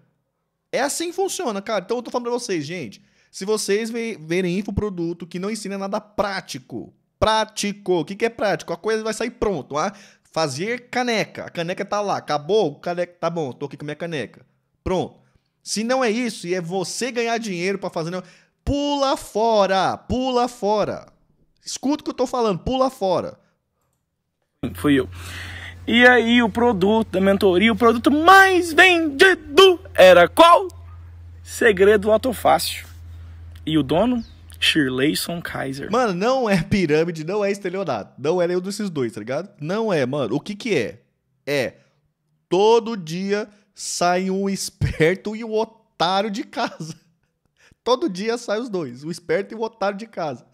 Speaker 2: É assim que funciona, cara. Então eu tô falando pra vocês, gente. Se vocês ve- verem infoproduto que não ensina nada prático, prático, o que, que é prático? A coisa vai sair pronto, ah? Fazer caneca. A caneca tá lá, acabou, caneca, tá bom, tô aqui com minha caneca. Pronto. Se não é isso e é você ganhar dinheiro pra fazer, pula fora, pula fora. Escuta o que eu tô falando, pula fora.
Speaker 1: Fui eu. E aí o produto da mentoria, o produto mais vendido era qual? Segredo Autofácil. E o dono? Shirleyson Kaiser.
Speaker 2: Mano, não é pirâmide, não é estelionato. Não é nenhum desses dois, tá ligado? Não é, mano. O que que é? É todo dia sai um esperto e um otário de casa. Todo dia sai os dois, o esperto e o otário de casa.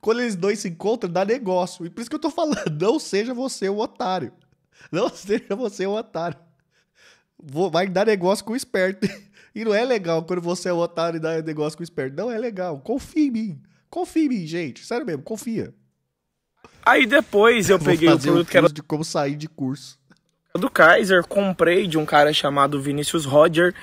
Speaker 2: Quando eles dois se encontram, dá negócio. E por isso que eu tô falando, não seja você o otário. Não seja você o otário. Vai dar negócio com o esperto. E não é legal quando você é o otário e dá negócio com o esperto. Não é legal. Confia em mim. Confia em mim, gente. Sério mesmo, confia.
Speaker 1: Aí depois eu
Speaker 2: Vou
Speaker 1: peguei o
Speaker 2: fazer um
Speaker 1: produto que era
Speaker 2: de como sair de curso.
Speaker 1: do Kaiser, comprei de um cara chamado Vinícius Roger.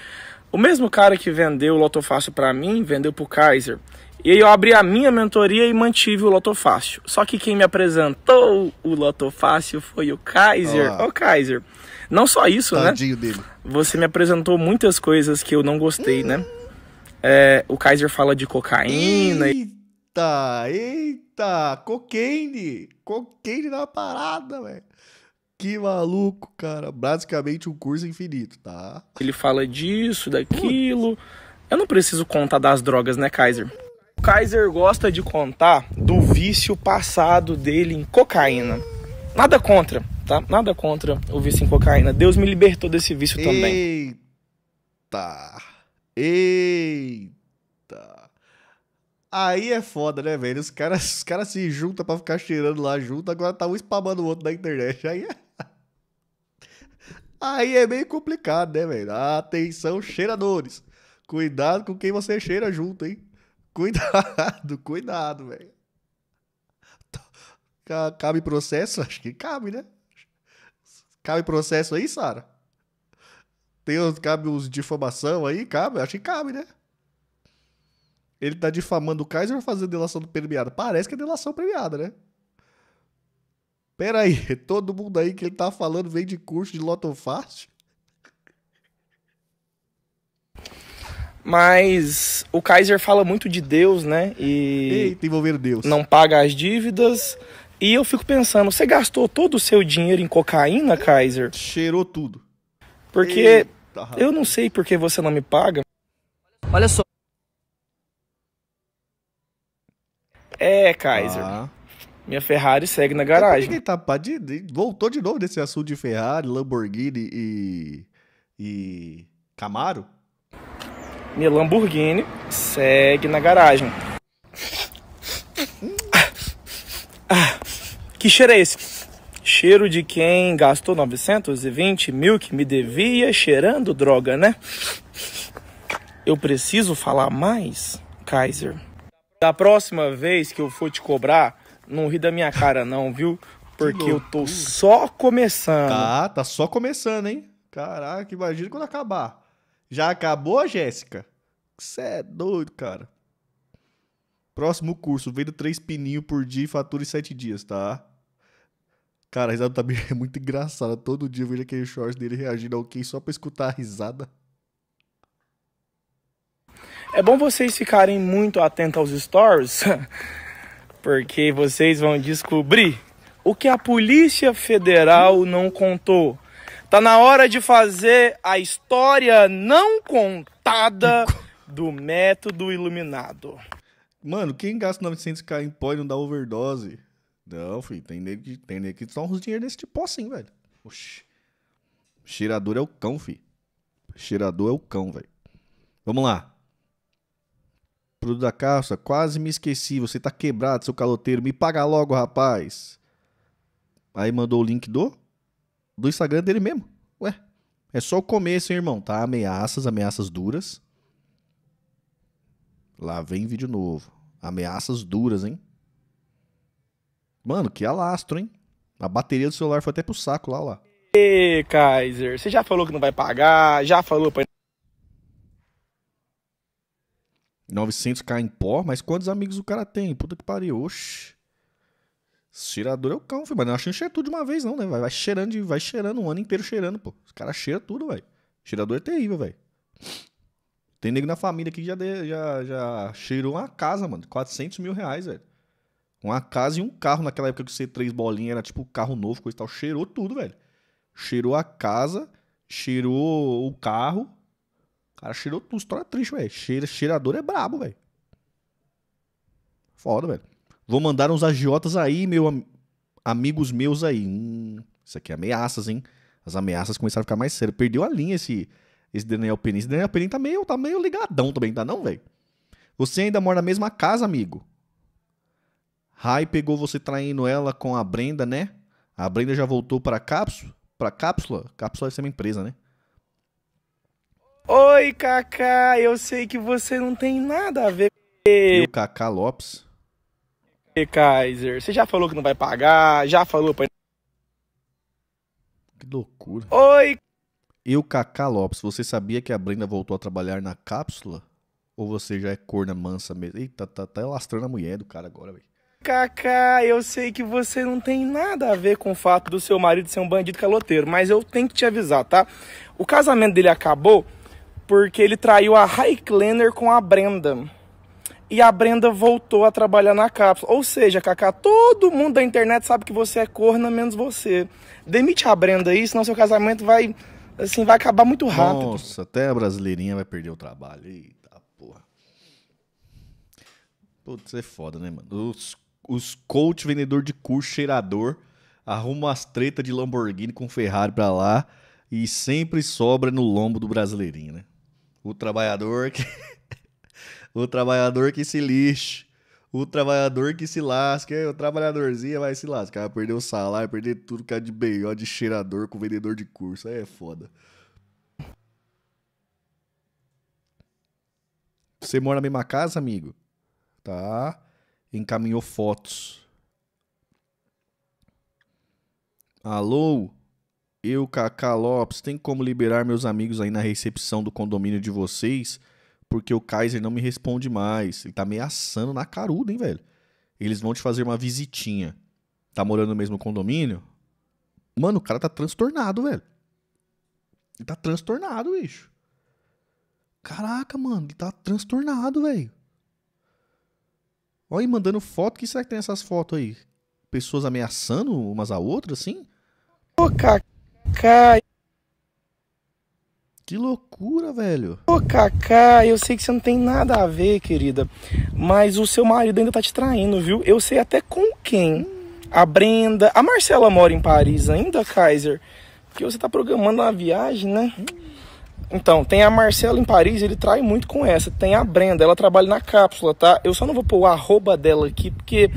Speaker 1: O mesmo cara que vendeu o Lotofácil pra mim, vendeu pro Kaiser. E aí eu abri a minha mentoria e mantive o Lotofácil. Só que quem me apresentou o Lotofácil foi o Kaiser. Ô Kaiser, não só isso, né?
Speaker 2: Tadinho dele.
Speaker 1: Você me apresentou muitas coisas que eu não gostei, né? É, o Kaiser fala de cocaína. e
Speaker 2: Eita, eita, cocaine. Cocaine na parada, velho. Que maluco, cara. Basicamente um curso infinito, tá?
Speaker 1: Ele fala disso, daquilo. Eu não preciso contar das drogas, né, Kaiser? O Kaiser gosta de contar do vício passado dele em cocaína. Nada contra, tá? Nada contra o vício em cocaína. Deus me libertou desse vício também.
Speaker 2: Eita. Eita. Aí é foda, né, velho? Os caras os cara se juntam pra ficar cheirando lá junto, agora tá um spamando o outro na internet. Aí é... Aí é meio complicado, né, velho? Atenção, cheiradores. Cuidado com quem você cheira junto, hein? Cuidado, cuidado, velho. Ca- Cabe processo? Acho que cabe, né? Cabe processo aí, Sara? Tem cabe os difamação aí? Cabe? Acho que cabe, né? Ele tá difamando o Kaiser ou fazendo delação premiada? Parece que é delação premiada, né? Pera aí, todo mundo aí que ele tá falando vem de curso de Loto
Speaker 1: Mas o Kaiser fala muito de Deus, né? E
Speaker 2: Eita, envolvendo Deus.
Speaker 1: não paga as dívidas. E eu fico pensando, você gastou todo o seu dinheiro em cocaína, Kaiser?
Speaker 2: Cheirou tudo.
Speaker 1: Porque
Speaker 2: Eita,
Speaker 1: eu não sei por que você não me paga.
Speaker 10: Olha só.
Speaker 1: É, Kaiser.
Speaker 2: Ah.
Speaker 1: Minha Ferrari segue na garagem.
Speaker 2: que ele tá, pá, de- de- voltou de novo nesse assunto de Ferrari, Lamborghini e. e. Camaro?
Speaker 1: Minha Lamborghini segue na garagem. Ah, que cheiro é esse? Cheiro de quem gastou 920 mil que me devia cheirando droga, né? Eu preciso falar mais, Kaiser. Da próxima vez que eu for te cobrar, não ri da minha cara não, viu? Porque eu tô só começando.
Speaker 2: Tá, tá só começando, hein? Caraca, imagina quando acabar. Já acabou, Jéssica? Você é doido, cara. Próximo curso, vendo três pininhos por dia e fatura em sete dias, tá? Cara, a risada também é muito engraçada. Todo dia eu vejo aquele shorts dele reagindo ao ok só pra escutar a risada.
Speaker 1: É bom vocês ficarem muito atentos aos stories, Porque vocês vão descobrir o que a Polícia Federal não contou. Tá na hora de fazer a história não contada do método iluminado.
Speaker 2: Mano, quem gasta 900k em pó e não dá overdose? Não, filho, tem nego que, tem nego que toma uns dinheiro nesse tipo assim, velho. Oxi. Cheirador é o cão, filho. Cheirador é o cão, velho. Vamos lá. Produto da calça, quase me esqueci. Você tá quebrado, seu caloteiro. Me paga logo, rapaz. Aí mandou o link do do Instagram dele mesmo. Ué, é só o começo, hein, irmão? Tá? Ameaças, ameaças duras. Lá vem vídeo novo. Ameaças duras, hein? Mano, que alastro, hein? A bateria do celular foi até pro saco lá, lá.
Speaker 1: Ê, Kaiser, você já falou que não vai pagar, já falou pra
Speaker 2: 900k em pó, mas quantos amigos o cara tem? Puta que pariu, oxi. Cheirador é o cão, filho. Mas não acho que cheira tudo de uma vez, não, né? Vai, vai cheirando, vai cheirando um ano inteiro cheirando, pô. Os caras cheiram tudo, velho. Cheirador é terrível, velho. Tem nego na família que já, de, já, já cheirou uma casa, mano. 400 mil reais, velho. Uma casa e um carro naquela época que o C3 bolinha era tipo carro novo, coisa e tal. Cheirou tudo, velho. Cheirou a casa, cheirou o carro. O cara cheirou tudo. História triste, velho. Cheira, cheirador é brabo, velho. Foda, velho. Vou mandar uns agiotas aí, meu am amigos meus aí. Hum, isso aqui é ameaças, hein? As ameaças começaram a ficar mais sérias. Perdeu a linha esse, esse Daniel Penin. Esse Daniel Penin tá meio, tá meio ligadão também, tá não, velho? Você ainda mora na mesma casa, amigo. Rai pegou você traindo ela com a Brenda, né? A Brenda já voltou pra cápsula? Pra cápsula? Cápsula deve ser uma empresa, né?
Speaker 1: Oi, Kaká, eu sei que você não tem nada a ver.
Speaker 2: E o Kaká Lopes?
Speaker 1: Kaiser, você já falou que não vai pagar, já falou pra...
Speaker 2: Que loucura.
Speaker 1: Oi!
Speaker 2: Eu, Kaká Lopes, você sabia que a Brenda voltou a trabalhar na cápsula? Ou você já é corna mansa mesmo? Eita, tá, tá lastrando a mulher do cara agora, velho.
Speaker 1: Kaká, eu sei que você não tem nada a ver com o fato do seu marido ser um bandido caloteiro, mas eu tenho que te avisar, tá? O casamento dele acabou porque ele traiu a Highlander com a Brenda. E a Brenda voltou a trabalhar na cápsula. Ou seja, Kaká, todo mundo da internet sabe que você é corna, menos você. Demite a Brenda aí, senão seu casamento vai, assim, vai acabar muito rápido.
Speaker 2: Nossa, até a brasileirinha vai perder o trabalho. Eita porra. Putz, é foda, né, mano? Os, os coach vendedor de curso cheirador arrumam as tretas de Lamborghini com Ferrari pra lá e sempre sobra no lombo do brasileirinho, né? O trabalhador que. O trabalhador que se lixe. O trabalhador que se lasque. O trabalhadorzinho vai se lascar. Vai perder o salário, perder tudo que é de B.O. de cheirador com vendedor de curso. Aí é foda. Você mora na mesma casa, amigo? Tá. Encaminhou fotos. Alô? Eu, Kaká Lopes, tem como liberar meus amigos aí na recepção do condomínio de vocês? Porque o Kaiser não me responde mais. Ele tá ameaçando na caruda, hein, velho? Eles vão te fazer uma visitinha. Tá morando no mesmo condomínio? Mano, o cara tá transtornado, velho. Ele tá transtornado, bicho. Caraca, mano, ele tá transtornado, velho. Olha aí, mandando foto. O que será que tem essas fotos aí? Pessoas ameaçando umas a outras, assim?
Speaker 1: Ô, Kaká.
Speaker 2: Que loucura, velho.
Speaker 1: Ô, Kaká, eu sei que você não tem nada a ver, querida. Mas o seu marido ainda tá te traindo, viu? Eu sei até com quem. A Brenda. A Marcela mora em Paris ainda, Kaiser? Porque você tá programando uma viagem, né? Então, tem a Marcela em Paris, ele trai muito com essa. Tem a Brenda, ela trabalha na cápsula, tá? Eu só não vou pôr o arroba dela aqui, porque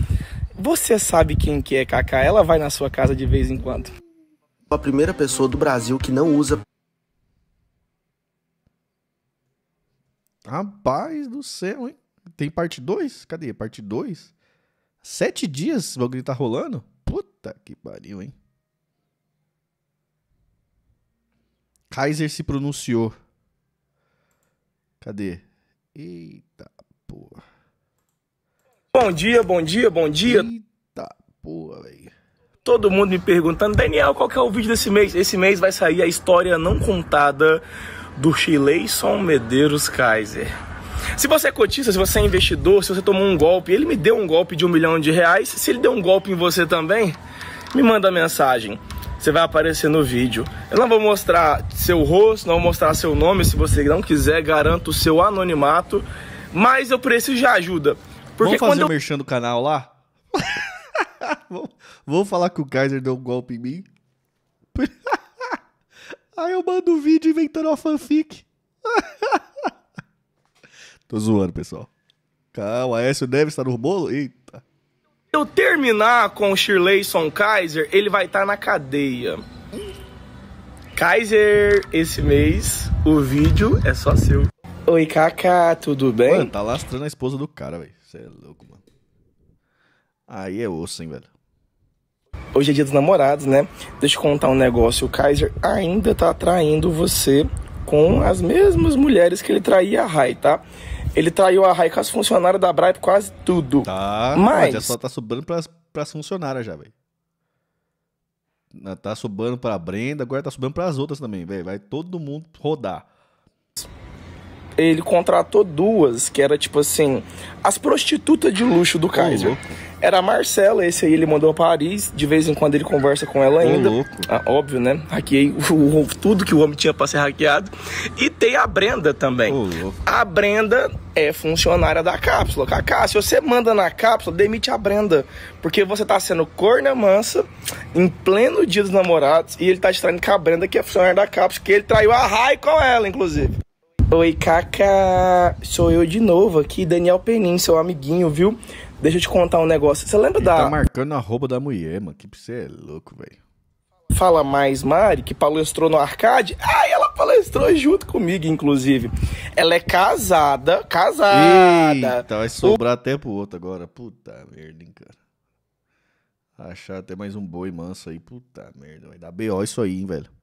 Speaker 1: você sabe quem que é, Kaká. Ela vai na sua casa de vez em quando.
Speaker 10: A primeira pessoa do Brasil que não usa
Speaker 2: Rapaz do céu, hein? Tem parte 2? Cadê? Parte 2? Sete dias o bagulho tá rolando? Puta que pariu, hein? Kaiser se pronunciou. Cadê? Eita porra.
Speaker 1: Bom dia, bom dia, bom dia.
Speaker 2: Eita porra, velho.
Speaker 1: Todo mundo me perguntando, Daniel, qual que é o vídeo desse mês? Esse mês vai sair a história não contada do Chileison Medeiros Kaiser. Se você é cotista, se você é investidor, se você tomou um golpe, ele me deu um golpe de um milhão de reais, se ele deu um golpe em você também, me manda mensagem. Você vai aparecer no vídeo. Eu não vou mostrar seu rosto, não vou mostrar seu nome. Se você não quiser, garanto o seu anonimato. Mas eu preciso de ajuda.
Speaker 2: Porque Vamos fazer o eu... merchan do canal lá? Vou falar que o Kaiser deu um golpe em mim. Aí eu mando um vídeo inventando uma fanfic. Tô zoando, pessoal. Calma, Aécio deve estar no bolo? Eita.
Speaker 1: Eu terminar com o Shirleyson Kaiser, ele vai estar na cadeia. Kaiser, esse mês, o vídeo é só seu. Oi, Kaká, tudo bem?
Speaker 2: Mano, tá lastrando a esposa do cara, velho. Você é louco, mano. Aí é osso, hein, velho.
Speaker 1: Hoje é dia dos namorados, né? Deixa eu contar um negócio. O Kaiser ainda tá traindo você com as mesmas mulheres que ele traía a Rai, tá? Ele traiu a Rai com as funcionárias da Bripe quase tudo.
Speaker 2: Tá,
Speaker 1: mas...
Speaker 2: já só tá sobrando pras, pras funcionárias já, velho. Tá sobrando pra Brenda, agora tá sobrando pras outras também, velho. Vai todo mundo rodar
Speaker 1: ele contratou duas, que era tipo assim, as prostitutas de luxo do Kaiser. Era a Marcela, esse aí ele mandou a Paris, de vez em quando ele conversa com ela ainda.
Speaker 2: Oh,
Speaker 1: ah, óbvio, né? Hackeei o, o, tudo que o homem tinha pra ser hackeado. E tem a Brenda também. A Brenda é funcionária da cápsula. Cacá, se você manda na cápsula, demite a Brenda. Porque você tá sendo corna mansa em pleno dia dos namorados e ele tá te traindo com a Brenda, que é funcionária da cápsula, que ele traiu a Rai com ela, inclusive. Oi, Kaká. Sou eu de novo aqui, Daniel Penin, seu amiguinho, viu? Deixa eu te contar um negócio. Você lembra
Speaker 2: Ele
Speaker 1: da.
Speaker 2: Tá marcando a roupa da mulher, mano. Que você é louco, velho.
Speaker 1: Fala mais, Mari, que palestrou no arcade. Ah, ela palestrou junto comigo, inclusive. Ela é casada, casada.
Speaker 2: Eita, vai sobrar o... até pro outro agora. Puta merda, hein, cara. Achar até mais um boi manso aí. Puta merda, vai dar BO isso aí, hein, velho.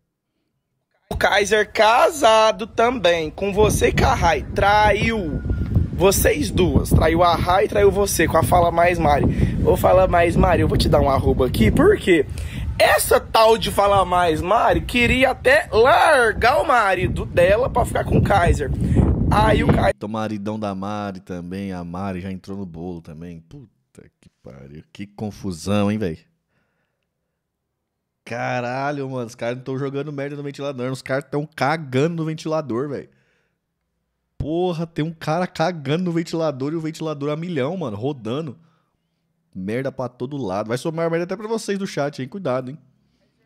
Speaker 1: Kaiser casado também com você e a Rai. Traiu vocês duas. Traiu a Rai e traiu você com a Fala Mais Mari. Ou Fala Mais Mari, eu vou te dar um arroba aqui. Por quê? Essa tal de Fala Mais Mari queria até largar o marido dela para ficar com o Kaiser. Aí o Kaiser...
Speaker 2: O maridão da Mari também. A Mari já entrou no bolo também. Puta que pariu. Que confusão, hein, velho? Caralho, mano, os caras não estão jogando merda no ventilador, os caras estão cagando no ventilador, velho. Porra, tem um cara cagando no ventilador e o ventilador a milhão, mano, rodando. Merda pra todo lado. Vai somar merda até pra vocês do chat, hein? Cuidado, hein?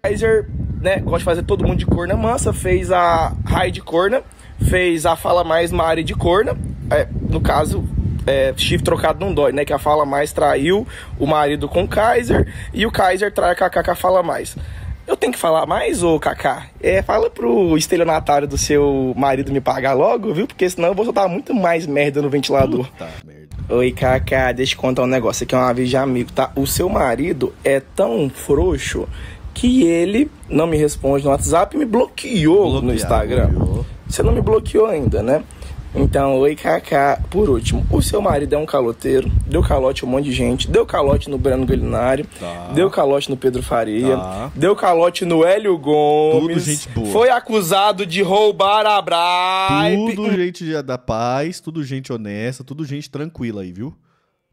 Speaker 1: Kaiser, né, gosta de fazer todo mundo de corna mansa, fez a Rai de corna, fez a Fala Mais Mari de corna, é, no caso, é, chifre trocado não dói, né? Que a Fala Mais traiu o marido com o Kaiser e o Kaiser trai a Kaká com a Fala Mais. Eu tenho que falar mais, ô Kaká? É, fala pro estelionatário do seu marido me pagar logo, viu? Porque senão eu vou soltar muito mais merda no ventilador.
Speaker 2: Puta merda.
Speaker 1: Oi, Kaká, deixa eu contar um negócio aqui, é uma vez de amigo, tá? O seu marido é tão frouxo que ele não me responde no WhatsApp e me bloqueou no Instagram. Bloqueou. Você não me bloqueou ainda, né? Então, oi, Kaká. Por último, o seu marido é um caloteiro, deu calote a um monte de gente, deu calote no Breno Galinário,
Speaker 2: tá.
Speaker 1: deu calote no Pedro Faria,
Speaker 2: tá.
Speaker 1: deu calote no Hélio Gomes,
Speaker 2: tudo gente boa.
Speaker 1: foi acusado de roubar a Bripe.
Speaker 2: Tudo gente da paz, tudo gente honesta, tudo gente tranquila aí, viu?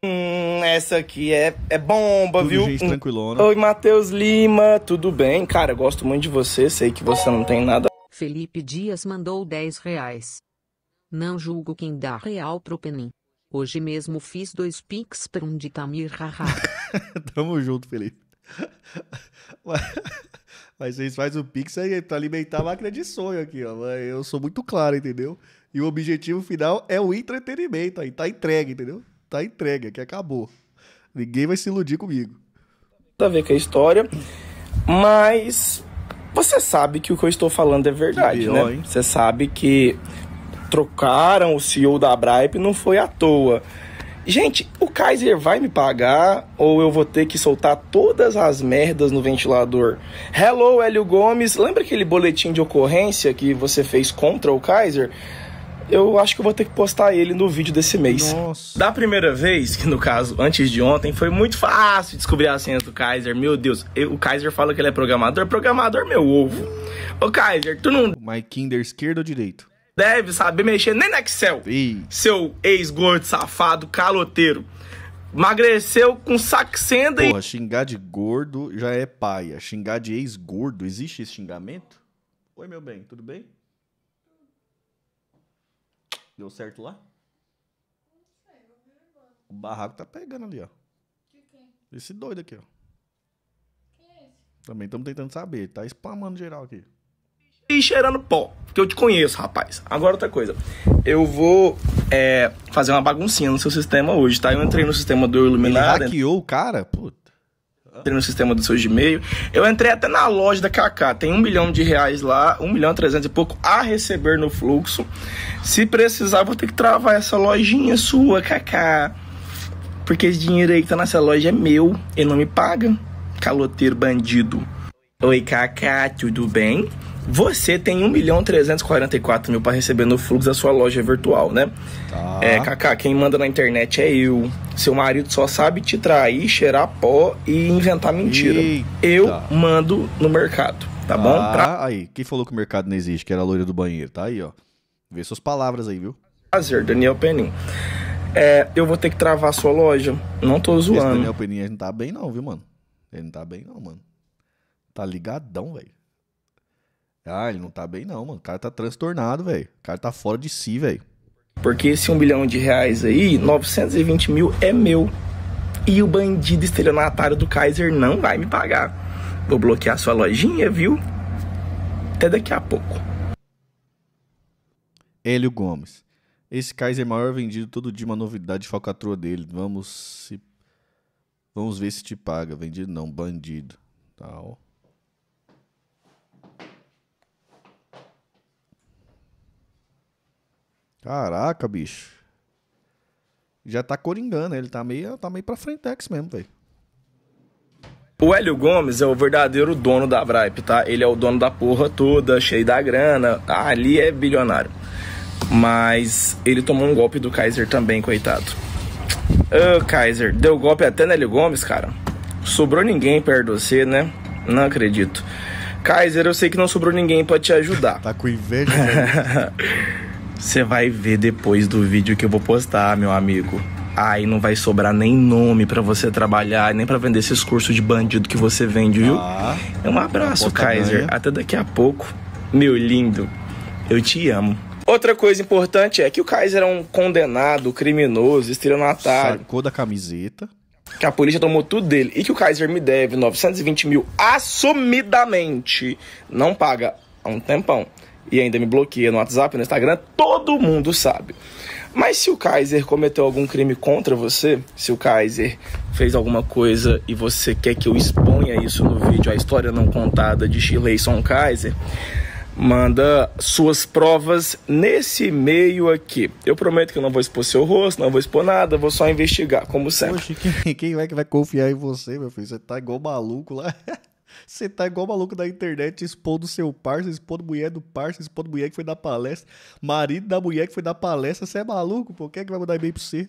Speaker 1: Hum, essa aqui é, é bomba,
Speaker 2: tudo
Speaker 1: viu?
Speaker 2: gente
Speaker 1: hum.
Speaker 2: tranquilona.
Speaker 1: Oi, Matheus Lima, tudo bem? Cara, eu gosto muito de você, sei que você não tem nada...
Speaker 3: Felipe Dias mandou 10 reais. Não julgo quem dá real pro Penin. Hoje mesmo fiz dois pics para um de Tamir haha.
Speaker 2: Tamo junto, Felipe. Mas vocês fazem o pix aí pra alimentar a máquina de sonho aqui, ó. Eu sou muito claro, entendeu? E o objetivo final é o entretenimento aí. Tá entregue, entendeu? Tá entregue, aqui acabou. Ninguém vai se iludir comigo.
Speaker 1: Tá a ver com a história, mas você sabe que o que eu estou falando é verdade,
Speaker 2: pior,
Speaker 1: né? Você sabe que trocaram o CEO da Bripe não foi à toa. Gente, o Kaiser vai me pagar ou eu vou ter que soltar todas as merdas no ventilador? Hello, Hélio Gomes. Lembra aquele boletim de ocorrência que você fez contra o Kaiser? Eu acho que eu vou ter que postar ele no vídeo desse mês.
Speaker 2: Nossa.
Speaker 1: Da primeira vez, que no caso, antes de ontem, foi muito fácil descobrir a senha do Kaiser. Meu Deus, eu, o Kaiser fala que ele é programador. Programador, meu ovo. Ô Kaiser, tu não.
Speaker 2: My Kinder esquerdo ou direito?
Speaker 1: Deve saber mexer nem no Excel.
Speaker 2: Ih,
Speaker 1: Seu ex-gordo, safado, caloteiro. Emagreceu com saxenda e
Speaker 2: porra, xingar de gordo já é paia. Xingar de ex-gordo, existe esse xingamento? Oi, meu bem, tudo bem? Deu certo lá? O barraco tá pegando ali, ó. Esse doido aqui, ó. Também estamos tentando saber. Tá spamando geral aqui.
Speaker 1: E cheirando pó. Porque eu te conheço, rapaz. Agora outra coisa. Eu vou é, fazer uma baguncinha no seu sistema hoje, tá? Eu entrei no sistema do
Speaker 2: Ele
Speaker 1: Iluminado,
Speaker 2: hackeou o cara? Puta.
Speaker 1: entrei no sistema do seu Gmail. Eu entrei até na loja da Kaká. Tem um milhão de reais lá, um milhão e trezentos e pouco a receber no fluxo. Se precisar, vou ter que travar essa lojinha sua, Kaká. Porque esse dinheiro aí que tá nessa loja é meu. Ele não me paga. Caloteiro bandido. Oi, Kaká, tudo bem? Você tem 1 milhão 344 mil para receber no fluxo da sua loja virtual, né?
Speaker 2: Tá.
Speaker 1: É, Kaká, quem manda na internet é eu. Seu marido só sabe te trair, cheirar pó e inventar mentira.
Speaker 2: Eita.
Speaker 1: Eu mando no mercado, tá bom?
Speaker 2: Ah, aí. Quem falou que o mercado não existe, que era a loira do banheiro? Tá aí, ó. Vê suas palavras aí, viu?
Speaker 1: Prazer, Daniel Penin. É, eu vou ter que travar a sua loja. Não tô
Speaker 2: Esse
Speaker 1: zoando.
Speaker 2: Daniel Peninha não tá bem, não, viu, mano? Ele não tá bem, não, mano. Tá ligadão, velho. Ah, ele não tá bem, não, mano. O cara tá transtornado, velho. O cara tá fora de si, velho.
Speaker 1: Porque esse 1 milhão de reais aí, 920 mil é meu. E o bandido estelionatário do Kaiser não vai me pagar. Vou bloquear sua lojinha, viu? Até daqui a pouco.
Speaker 2: Hélio Gomes. Esse Kaiser maior vendido todo dia uma novidade de falcatrua dele. Vamos se. Vamos ver se te paga. Vendido não, bandido. Tal. Caraca, bicho. Já tá coringando, ele tá meio, tá meio pra frentex mesmo, velho.
Speaker 1: O Hélio Gomes é o verdadeiro dono da Bripe, tá? Ele é o dono da porra toda, cheio da grana. Ah, ali é bilionário. Mas ele tomou um golpe do Kaiser também, coitado. Ô, Kaiser, deu golpe até no Hélio Gomes, cara. Sobrou ninguém perto de você, né? Não acredito. Kaiser, eu sei que não sobrou ninguém pra te ajudar.
Speaker 2: Tá com inveja, velho.
Speaker 1: Você vai ver depois do vídeo que eu vou postar, meu amigo. Aí não vai sobrar nem nome pra você trabalhar, nem pra vender esses cursos de bandido que você vende, viu?
Speaker 2: Ah,
Speaker 1: Um abraço, Kaiser.
Speaker 2: ganha.
Speaker 1: Até daqui a pouco. Meu lindo, eu te amo. Outra coisa importante é que o Kaiser é um condenado, criminoso, estelionatário,
Speaker 2: sacou da camiseta.
Speaker 1: que a polícia tomou tudo dele e que o Kaiser me deve 920 mil assumidamente. Não paga há um tempão. E ainda me bloqueia no WhatsApp no Instagram, todo mundo sabe. Mas se o Kaiser cometeu algum crime contra você, se o Kaiser fez alguma coisa e você quer que eu exponha isso no vídeo, a história não contada de Shirleyson Kaiser, manda suas provas nesse e-mail aqui. Eu prometo que eu não vou expor seu rosto, não vou expor nada, vou só investigar, como sempre.
Speaker 2: Oxe, quem, vai que vai confiar em você, meu filho? Você tá igual maluco lá. Você tá igual maluco da internet, expondo seu parça, expondo mulher do parça, expondo mulher que foi dar palestra, marido da mulher que foi dar palestra. Você é maluco, pô? Quem é que vai mandar e-mail pra você?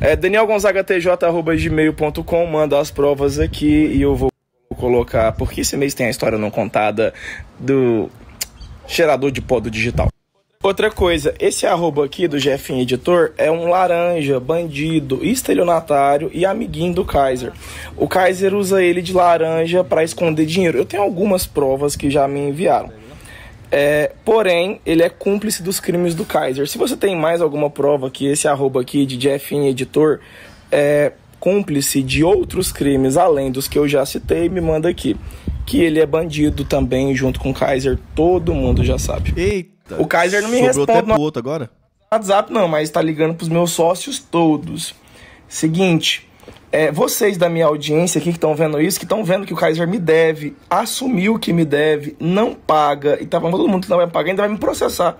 Speaker 1: É danielgonzagatj.gmail.com, manda as provas aqui e eu vou colocar, porque esse mês tem a história não contada do cheirador de pó do digital. Outra coisa, esse arroba aqui do Jefinho Editor é um laranja, bandido, estelionatário e amiguinho do Kaiser. O Kaiser usa ele de laranja para esconder dinheiro. Eu tenho algumas provas que já me enviaram. É, porém, ele é cúmplice dos crimes do Kaiser. Se você tem mais alguma prova que esse arroba aqui de Jeffin Editor é cúmplice de outros crimes além dos que eu já citei, me manda aqui. Que ele é bandido também, junto com o Kaiser, todo mundo já sabe.
Speaker 2: Eita!
Speaker 1: O Kaiser não me
Speaker 2: até
Speaker 1: responde
Speaker 2: pro
Speaker 1: no
Speaker 2: outro agora?
Speaker 1: WhatsApp, não, mas tá ligando pros meus sócios todos. Seguinte, é, vocês da minha audiência aqui que estão vendo isso, que estão vendo que o Kaiser me deve, assumiu que me deve, não paga, e tá falando todo mundo que não vai pagar, ainda vai me processar.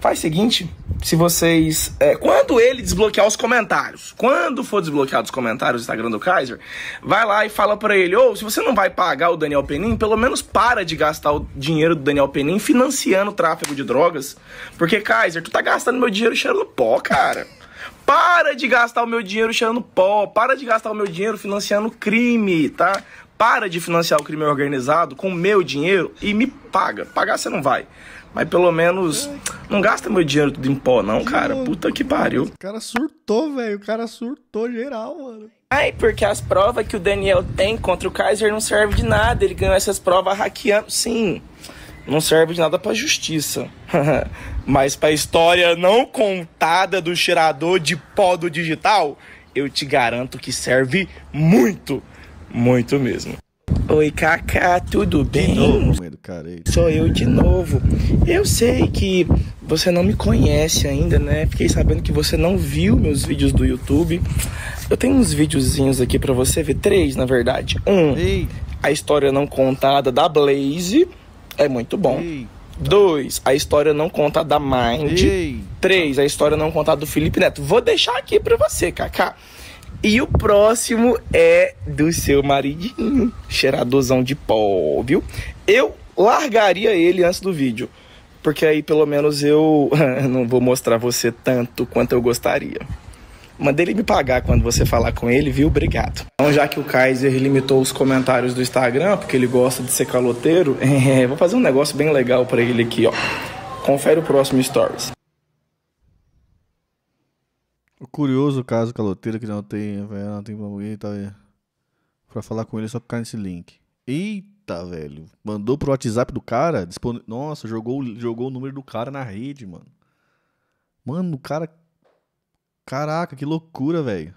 Speaker 1: Faz o seguinte, se vocês. é, quando ele desbloquear os comentários, quando for desbloqueado os comentários do Instagram do Kaiser, vai lá e fala pra ele: Ô, se você não vai pagar o Daniel Penin, pelo menos para de gastar o dinheiro do Daniel Penin financiando o tráfego de drogas. Porque, Kaiser, tu tá gastando meu dinheiro cheirando pó, cara. Para de gastar o meu dinheiro cheirando pó. Para de gastar o meu dinheiro financiando crime, tá? Para de financiar o crime organizado com meu dinheiro e me paga. Pagar você não vai. Mas pelo menos não gasta meu dinheiro tudo em pó, não, cara. Puta que pariu.
Speaker 2: O cara surtou, velho. O cara surtou geral, mano.
Speaker 1: Ai, porque as provas que o Daniel tem contra o Kaiser não servem de nada. Ele ganhou essas provas hackeando. Sim, não serve de nada pra justiça. Mas pra história não contada do cheirador de pó do digital, eu te garanto que serve muito, muito mesmo. Oi, Kaká, tudo bem?
Speaker 2: Novo.
Speaker 1: Sou eu de novo. Eu sei que você não me conhece ainda, né? Fiquei sabendo que você não viu meus vídeos do YouTube. Eu tenho uns videozinhos aqui pra você ver, três na verdade. Um,
Speaker 2: Ei,
Speaker 1: a história não contada da Blaze, é muito bom.
Speaker 2: ei,
Speaker 1: Dois, a história não contada da Mind.
Speaker 2: ei.
Speaker 1: Três, a história não contada do Felipe Neto. Vou deixar aqui pra você, Kaká. E o próximo é do seu maridinho, cheiradorzão de pó, viu? Eu largaria ele antes do vídeo, porque aí pelo menos eu não vou mostrar você tanto quanto eu gostaria. Manda ele me pagar quando você falar com ele, viu? Obrigado. Então, já que o Kaiser limitou os comentários do Instagram, porque ele gosta de ser caloteiro, é, vou fazer um negócio bem legal pra ele aqui, ó. Confere o próximo Stories.
Speaker 2: O curioso caso caloteiro que não tem, velho, não tem alguém tá aí. Pra falar com ele é só clicar nesse link. Eita, velho. Mandou pro WhatsApp do cara. dispone- Nossa, jogou, jogou o número do cara na rede, mano. Mano, o cara. Caraca, que loucura, velho.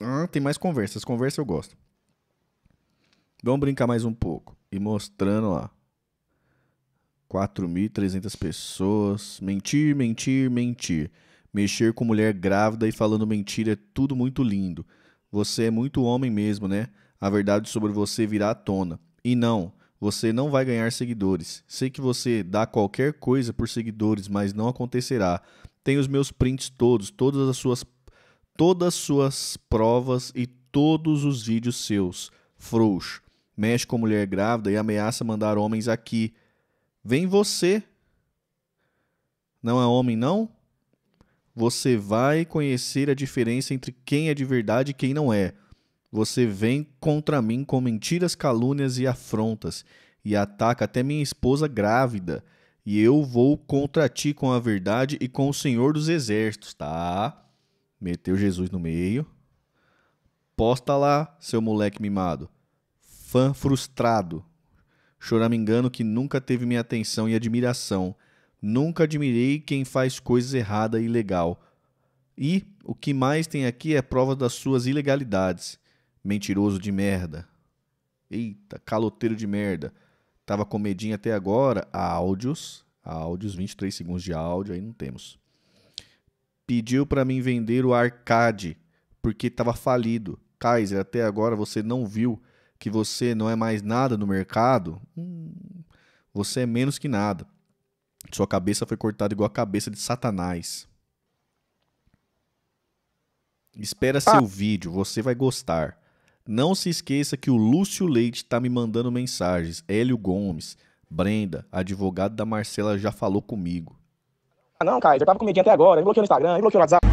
Speaker 2: Ah, tem mais conversas. Conversa eu gosto. Vamos brincar mais um pouco. E mostrando lá. 4.300 pessoas. Mentir, mentir, mentir. Mexer com mulher grávida e falando mentira é tudo muito lindo. Você é muito homem mesmo, né? A verdade sobre você virá à tona. E não, você não vai ganhar seguidores. Sei que você dá qualquer coisa por seguidores, mas não acontecerá. Tem os meus prints todos, todas as suas todas as suas provas e todos os vídeos seus. Frouxo. Mexe com mulher grávida e ameaça mandar homens aqui. Vem você. Não é homem, não? Você vai conhecer a diferença entre quem é de verdade e quem não é. Você vem contra mim com mentiras, calúnias e afrontas, e ataca até minha esposa grávida. E eu vou contra ti com a verdade e com o Senhor dos Exércitos, tá? Meteu Jesus no meio. Posta lá, seu moleque mimado. Fã frustrado. Choramingando que nunca teve minha atenção e admiração. Nunca admirei quem faz coisa errada e ilegal. E o que mais tem aqui é prova das suas ilegalidades. Mentiroso de merda. Eita, caloteiro de merda. Tava com medinho até agora. Áudios. Áudios, 23 segundos de áudio, aí não temos. Pediu pra mim vender o arcade porque tava falido. Kaiser, até agora você não viu que você não é mais nada no mercado? Hum, você é menos que nada. Sua cabeça foi cortada igual a cabeça de Satanás. Espera seu vídeo, você vai gostar. Não se esqueça que o Lúcio Leite tá me mandando mensagens. Hélio Gomes, Brenda, advogado da Marcela, já falou comigo.
Speaker 1: Ah, não, Kaiser, tava com medinho até agora. Me bloqueou no Instagram, me bloqueou no WhatsApp.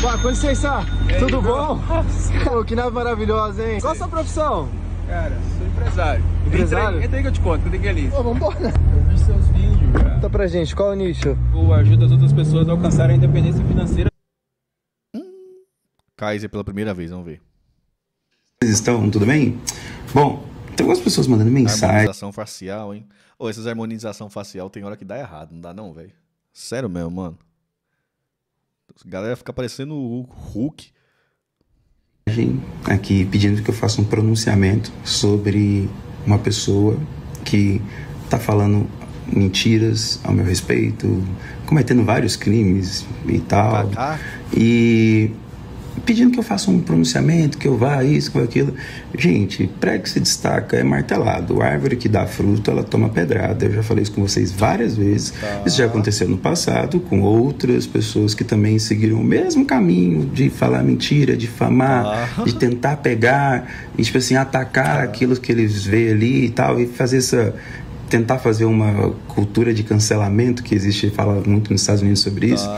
Speaker 6: Pô, com licença, tudo bom? Pô, que nave maravilhosa, hein? Qual a sua profissão?
Speaker 11: Cara, sou empresário.
Speaker 6: Empresário?
Speaker 11: Entra aí, entra aí que eu te conto, que eu tenho que ir ali.
Speaker 6: Pô, vambora.
Speaker 11: Eu vi seus vídeos, cara.
Speaker 6: Conta pra gente, qual é o nicho?
Speaker 11: Tu ajuda as outras pessoas a alcançarem a independência financeira.
Speaker 2: Kaiser pela primeira vez, vamos ver.
Speaker 12: Vocês estão? Tudo bem? Bom, tem algumas pessoas mandando mensagem.
Speaker 2: Harmonização facial, hein? Ô, essas harmonização facial tem hora que dá errado, não dá não, velho? Sério mesmo, mano. A galera fica parecendo o Hulk.
Speaker 12: Aqui pedindo que eu faça um pronunciamento sobre uma pessoa que tá falando mentiras ao meu respeito, cometendo vários crimes e tal. E pedindo que eu faça um pronunciamento, que eu vá isso, que eu vá aquilo. Gente, prego que se destaca é martelado. A árvore que dá fruto, ela toma pedrada. Eu já falei isso com vocês várias vezes. Isso já aconteceu no passado com outras pessoas que também seguiram o mesmo caminho de falar mentira, difamar, de tentar pegar e, tipo assim, atacar aquilo que eles veem ali e tal, e fazer essa tentar fazer uma cultura de cancelamento que existe, fala muito nos Estados Unidos sobre isso.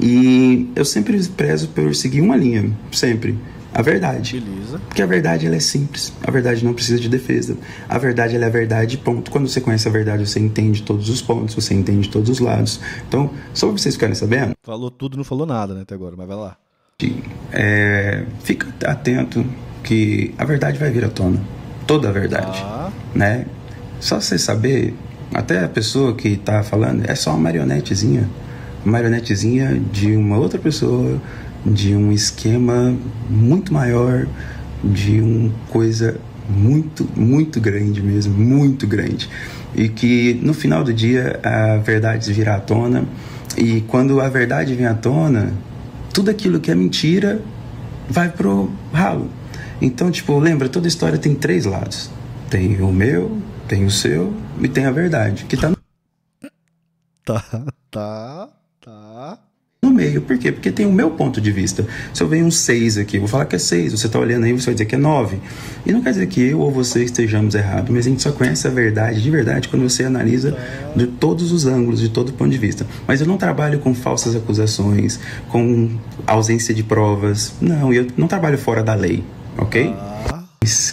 Speaker 12: E eu sempre prezo por seguir uma linha, sempre. a verdade.
Speaker 2: Beleza.
Speaker 12: Porque a verdade ela é simples. A verdade não precisa de defesa. A verdade ela é a verdade, ponto. Quando você conhece a verdade, você entende todos os pontos, você entende todos os lados. Então, só pra vocês ficarem sabendo,
Speaker 2: Falou tudo, não falou nada, né, até agora, mas vai lá.
Speaker 12: é, fica atento que a verdade vai vir à tona. Toda a verdade. Né? Só você saber, até a pessoa que tá falando é só uma marionetezinha. Marionetezinha de uma outra pessoa, de um esquema muito maior, de uma coisa muito, muito grande mesmo, muito grande. E que no final do dia a verdade virá à tona. E quando a verdade vem à tona, tudo aquilo que é mentira vai pro ralo. Então, tipo, lembra, toda história tem três lados. Tem o meu, tem o seu e tem a verdade, que tá no
Speaker 2: Tá, tá, tá.
Speaker 12: no meio. Por quê? Porque tem o meu ponto de vista. Se eu venho um 6 aqui, eu vou falar que é 6. Você tá olhando aí, você vai dizer que é 9. E não quer dizer que eu ou você estejamos errados, mas a gente só conhece a verdade de verdade quando você analisa de todos os ângulos, de todo ponto de vista. Mas eu não trabalho com falsas acusações, com ausência de provas. Não, eu não trabalho fora da lei, ok?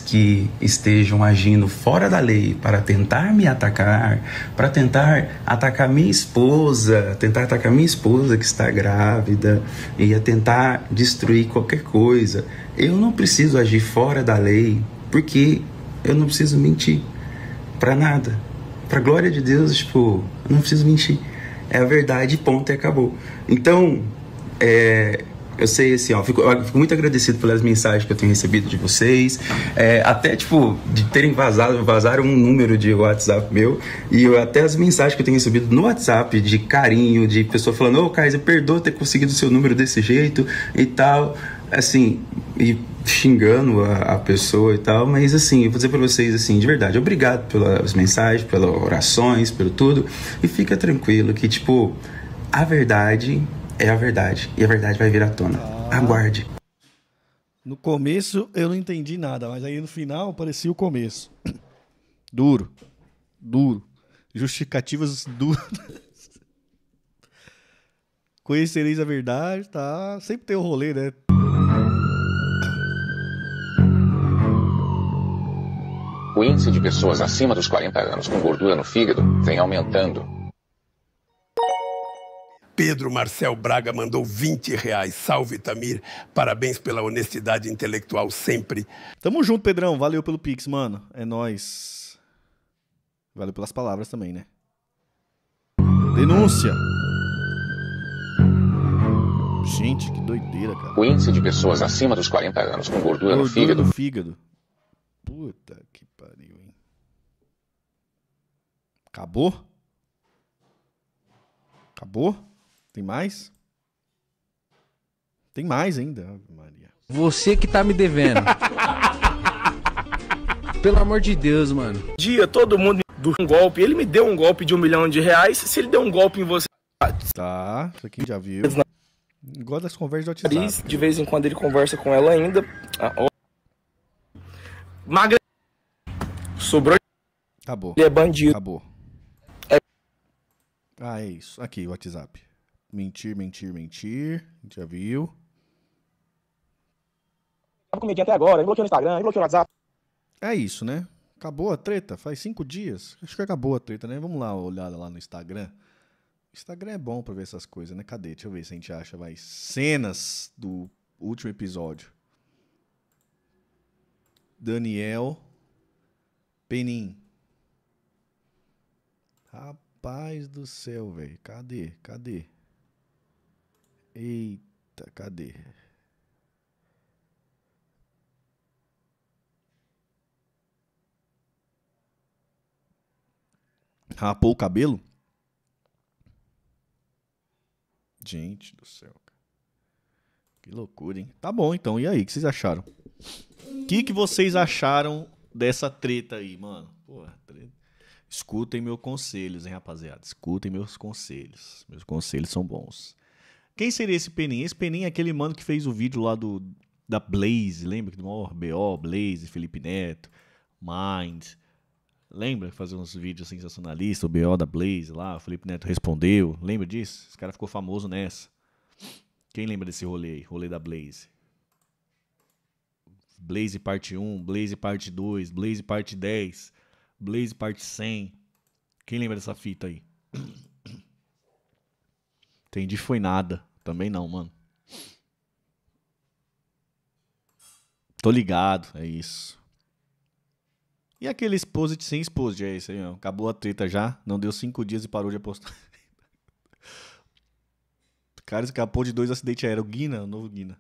Speaker 12: Que estejam agindo fora da lei para tentar me atacar, para tentar atacar minha esposa, tentar atacar minha esposa que está grávida e a tentar destruir qualquer coisa. Eu não preciso agir fora da lei, porque eu não preciso mentir para nada. Para glória de Deus, tipo, eu não preciso mentir. É a verdade, ponto e acabou. Então, é, eu sei assim, ó, fico, eu fico muito agradecido pelas mensagens que eu tenho recebido de vocês. É, até, tipo, de terem vazado, vazaram um número de WhatsApp meu. E eu, até as mensagens que eu tenho recebido no WhatsApp de carinho, de pessoa falando, ô, Kaiser, perdoa ter conseguido o seu número desse jeito e tal. Assim, e xingando a, a pessoa e tal, mas assim, eu vou dizer pra vocês assim, de verdade, obrigado pelas mensagens, pelas orações, pelo tudo, e fica tranquilo que, tipo, a verdade é a verdade, e a verdade vai vir à tona. Aguarde.
Speaker 2: No começo eu não entendi nada, mas aí no final parecia o começo. Duro. Duro. Justificativas duras. Conhecereis a verdade, tá? Sempre tem o rolê, né?
Speaker 13: O índice de pessoas acima dos 40 anos com gordura no fígado vem aumentando.
Speaker 14: Pedro Marcel Braga mandou 20 reais. Salve, Tamir. Parabéns pela honestidade intelectual sempre.
Speaker 2: Tamo junto, Pedrão. Valeu pelo Pix, mano. É nóis. Valeu pelas palavras também, né? Denúncia. Gente, que doideira, cara.
Speaker 13: O índice de pessoas acima dos 40 anos com gordura, no
Speaker 2: Gordura
Speaker 13: fígado
Speaker 2: no fígado. Puta que pariu, hein? Acabou? Acabou? Tem mais? Tem mais ainda, Maria.
Speaker 15: Você que tá me devendo. Pelo amor de Deus, mano.
Speaker 1: Dia, todo mundo deu um golpe. Ele me deu um golpe de um milhão de reais. Se ele deu um golpe em você.
Speaker 2: Tá, isso aqui já viu. Igual das conversas do WhatsApp.
Speaker 1: Paris, de vez em quando ele conversa com ela ainda. Ah, ó. Magra. Sobrou.
Speaker 2: Acabou.
Speaker 1: Ele é bandido.
Speaker 2: Acabou. Ah, é isso. Aqui, o WhatsApp. Mentir, mentir, mentir. Já viu?
Speaker 1: Tava comigo até agora. Ele bloqueou no Instagram, ele bloqueou no WhatsApp.
Speaker 2: É isso, né? Acabou a treta? Faz cinco dias? Acho que acabou a treta, né? Vamos lá olhar lá no Instagram. Instagram é bom pra ver essas coisas, né? Cadê? Deixa eu ver se a gente acha mais cenas do último episódio. Daniel Penin. Rapaz do céu, velho. Cadê? Cadê? Eita, cadê? Rapou o cabelo? Gente do céu, cara. Que loucura, hein? Tá bom, então. E aí, o que vocês acharam? O que, que vocês acharam dessa treta aí, mano? Porra, treta. Escutem meus conselhos, hein, rapaziada? Escutem meus conselhos. Meus conselhos são bons. Quem seria esse Penin? Esse Penin é aquele mano que fez o vídeo lá do da Blaze, lembra? Do maior BO, Blaze, Felipe Neto, Mind. Lembra? Fazer uns vídeos sensacionalistas, o BO da Blaze lá, o Felipe Neto respondeu. Lembra disso? Esse cara ficou famoso nessa. Quem lembra desse rolê aí? Rolê da Blaze. Blaze parte 1, Blaze parte 2, Blaze parte 10, Blaze parte 100. Quem lembra dessa fita aí? Entendi, foi nada. Também não, mano. Tô ligado, é isso. E aquele exposit sem exposit, é isso aí, ó. Acabou a treta já, não deu cinco dias e parou de apostar. o cara escapou de dois acidentes aéreos. Guina, o novo Guina.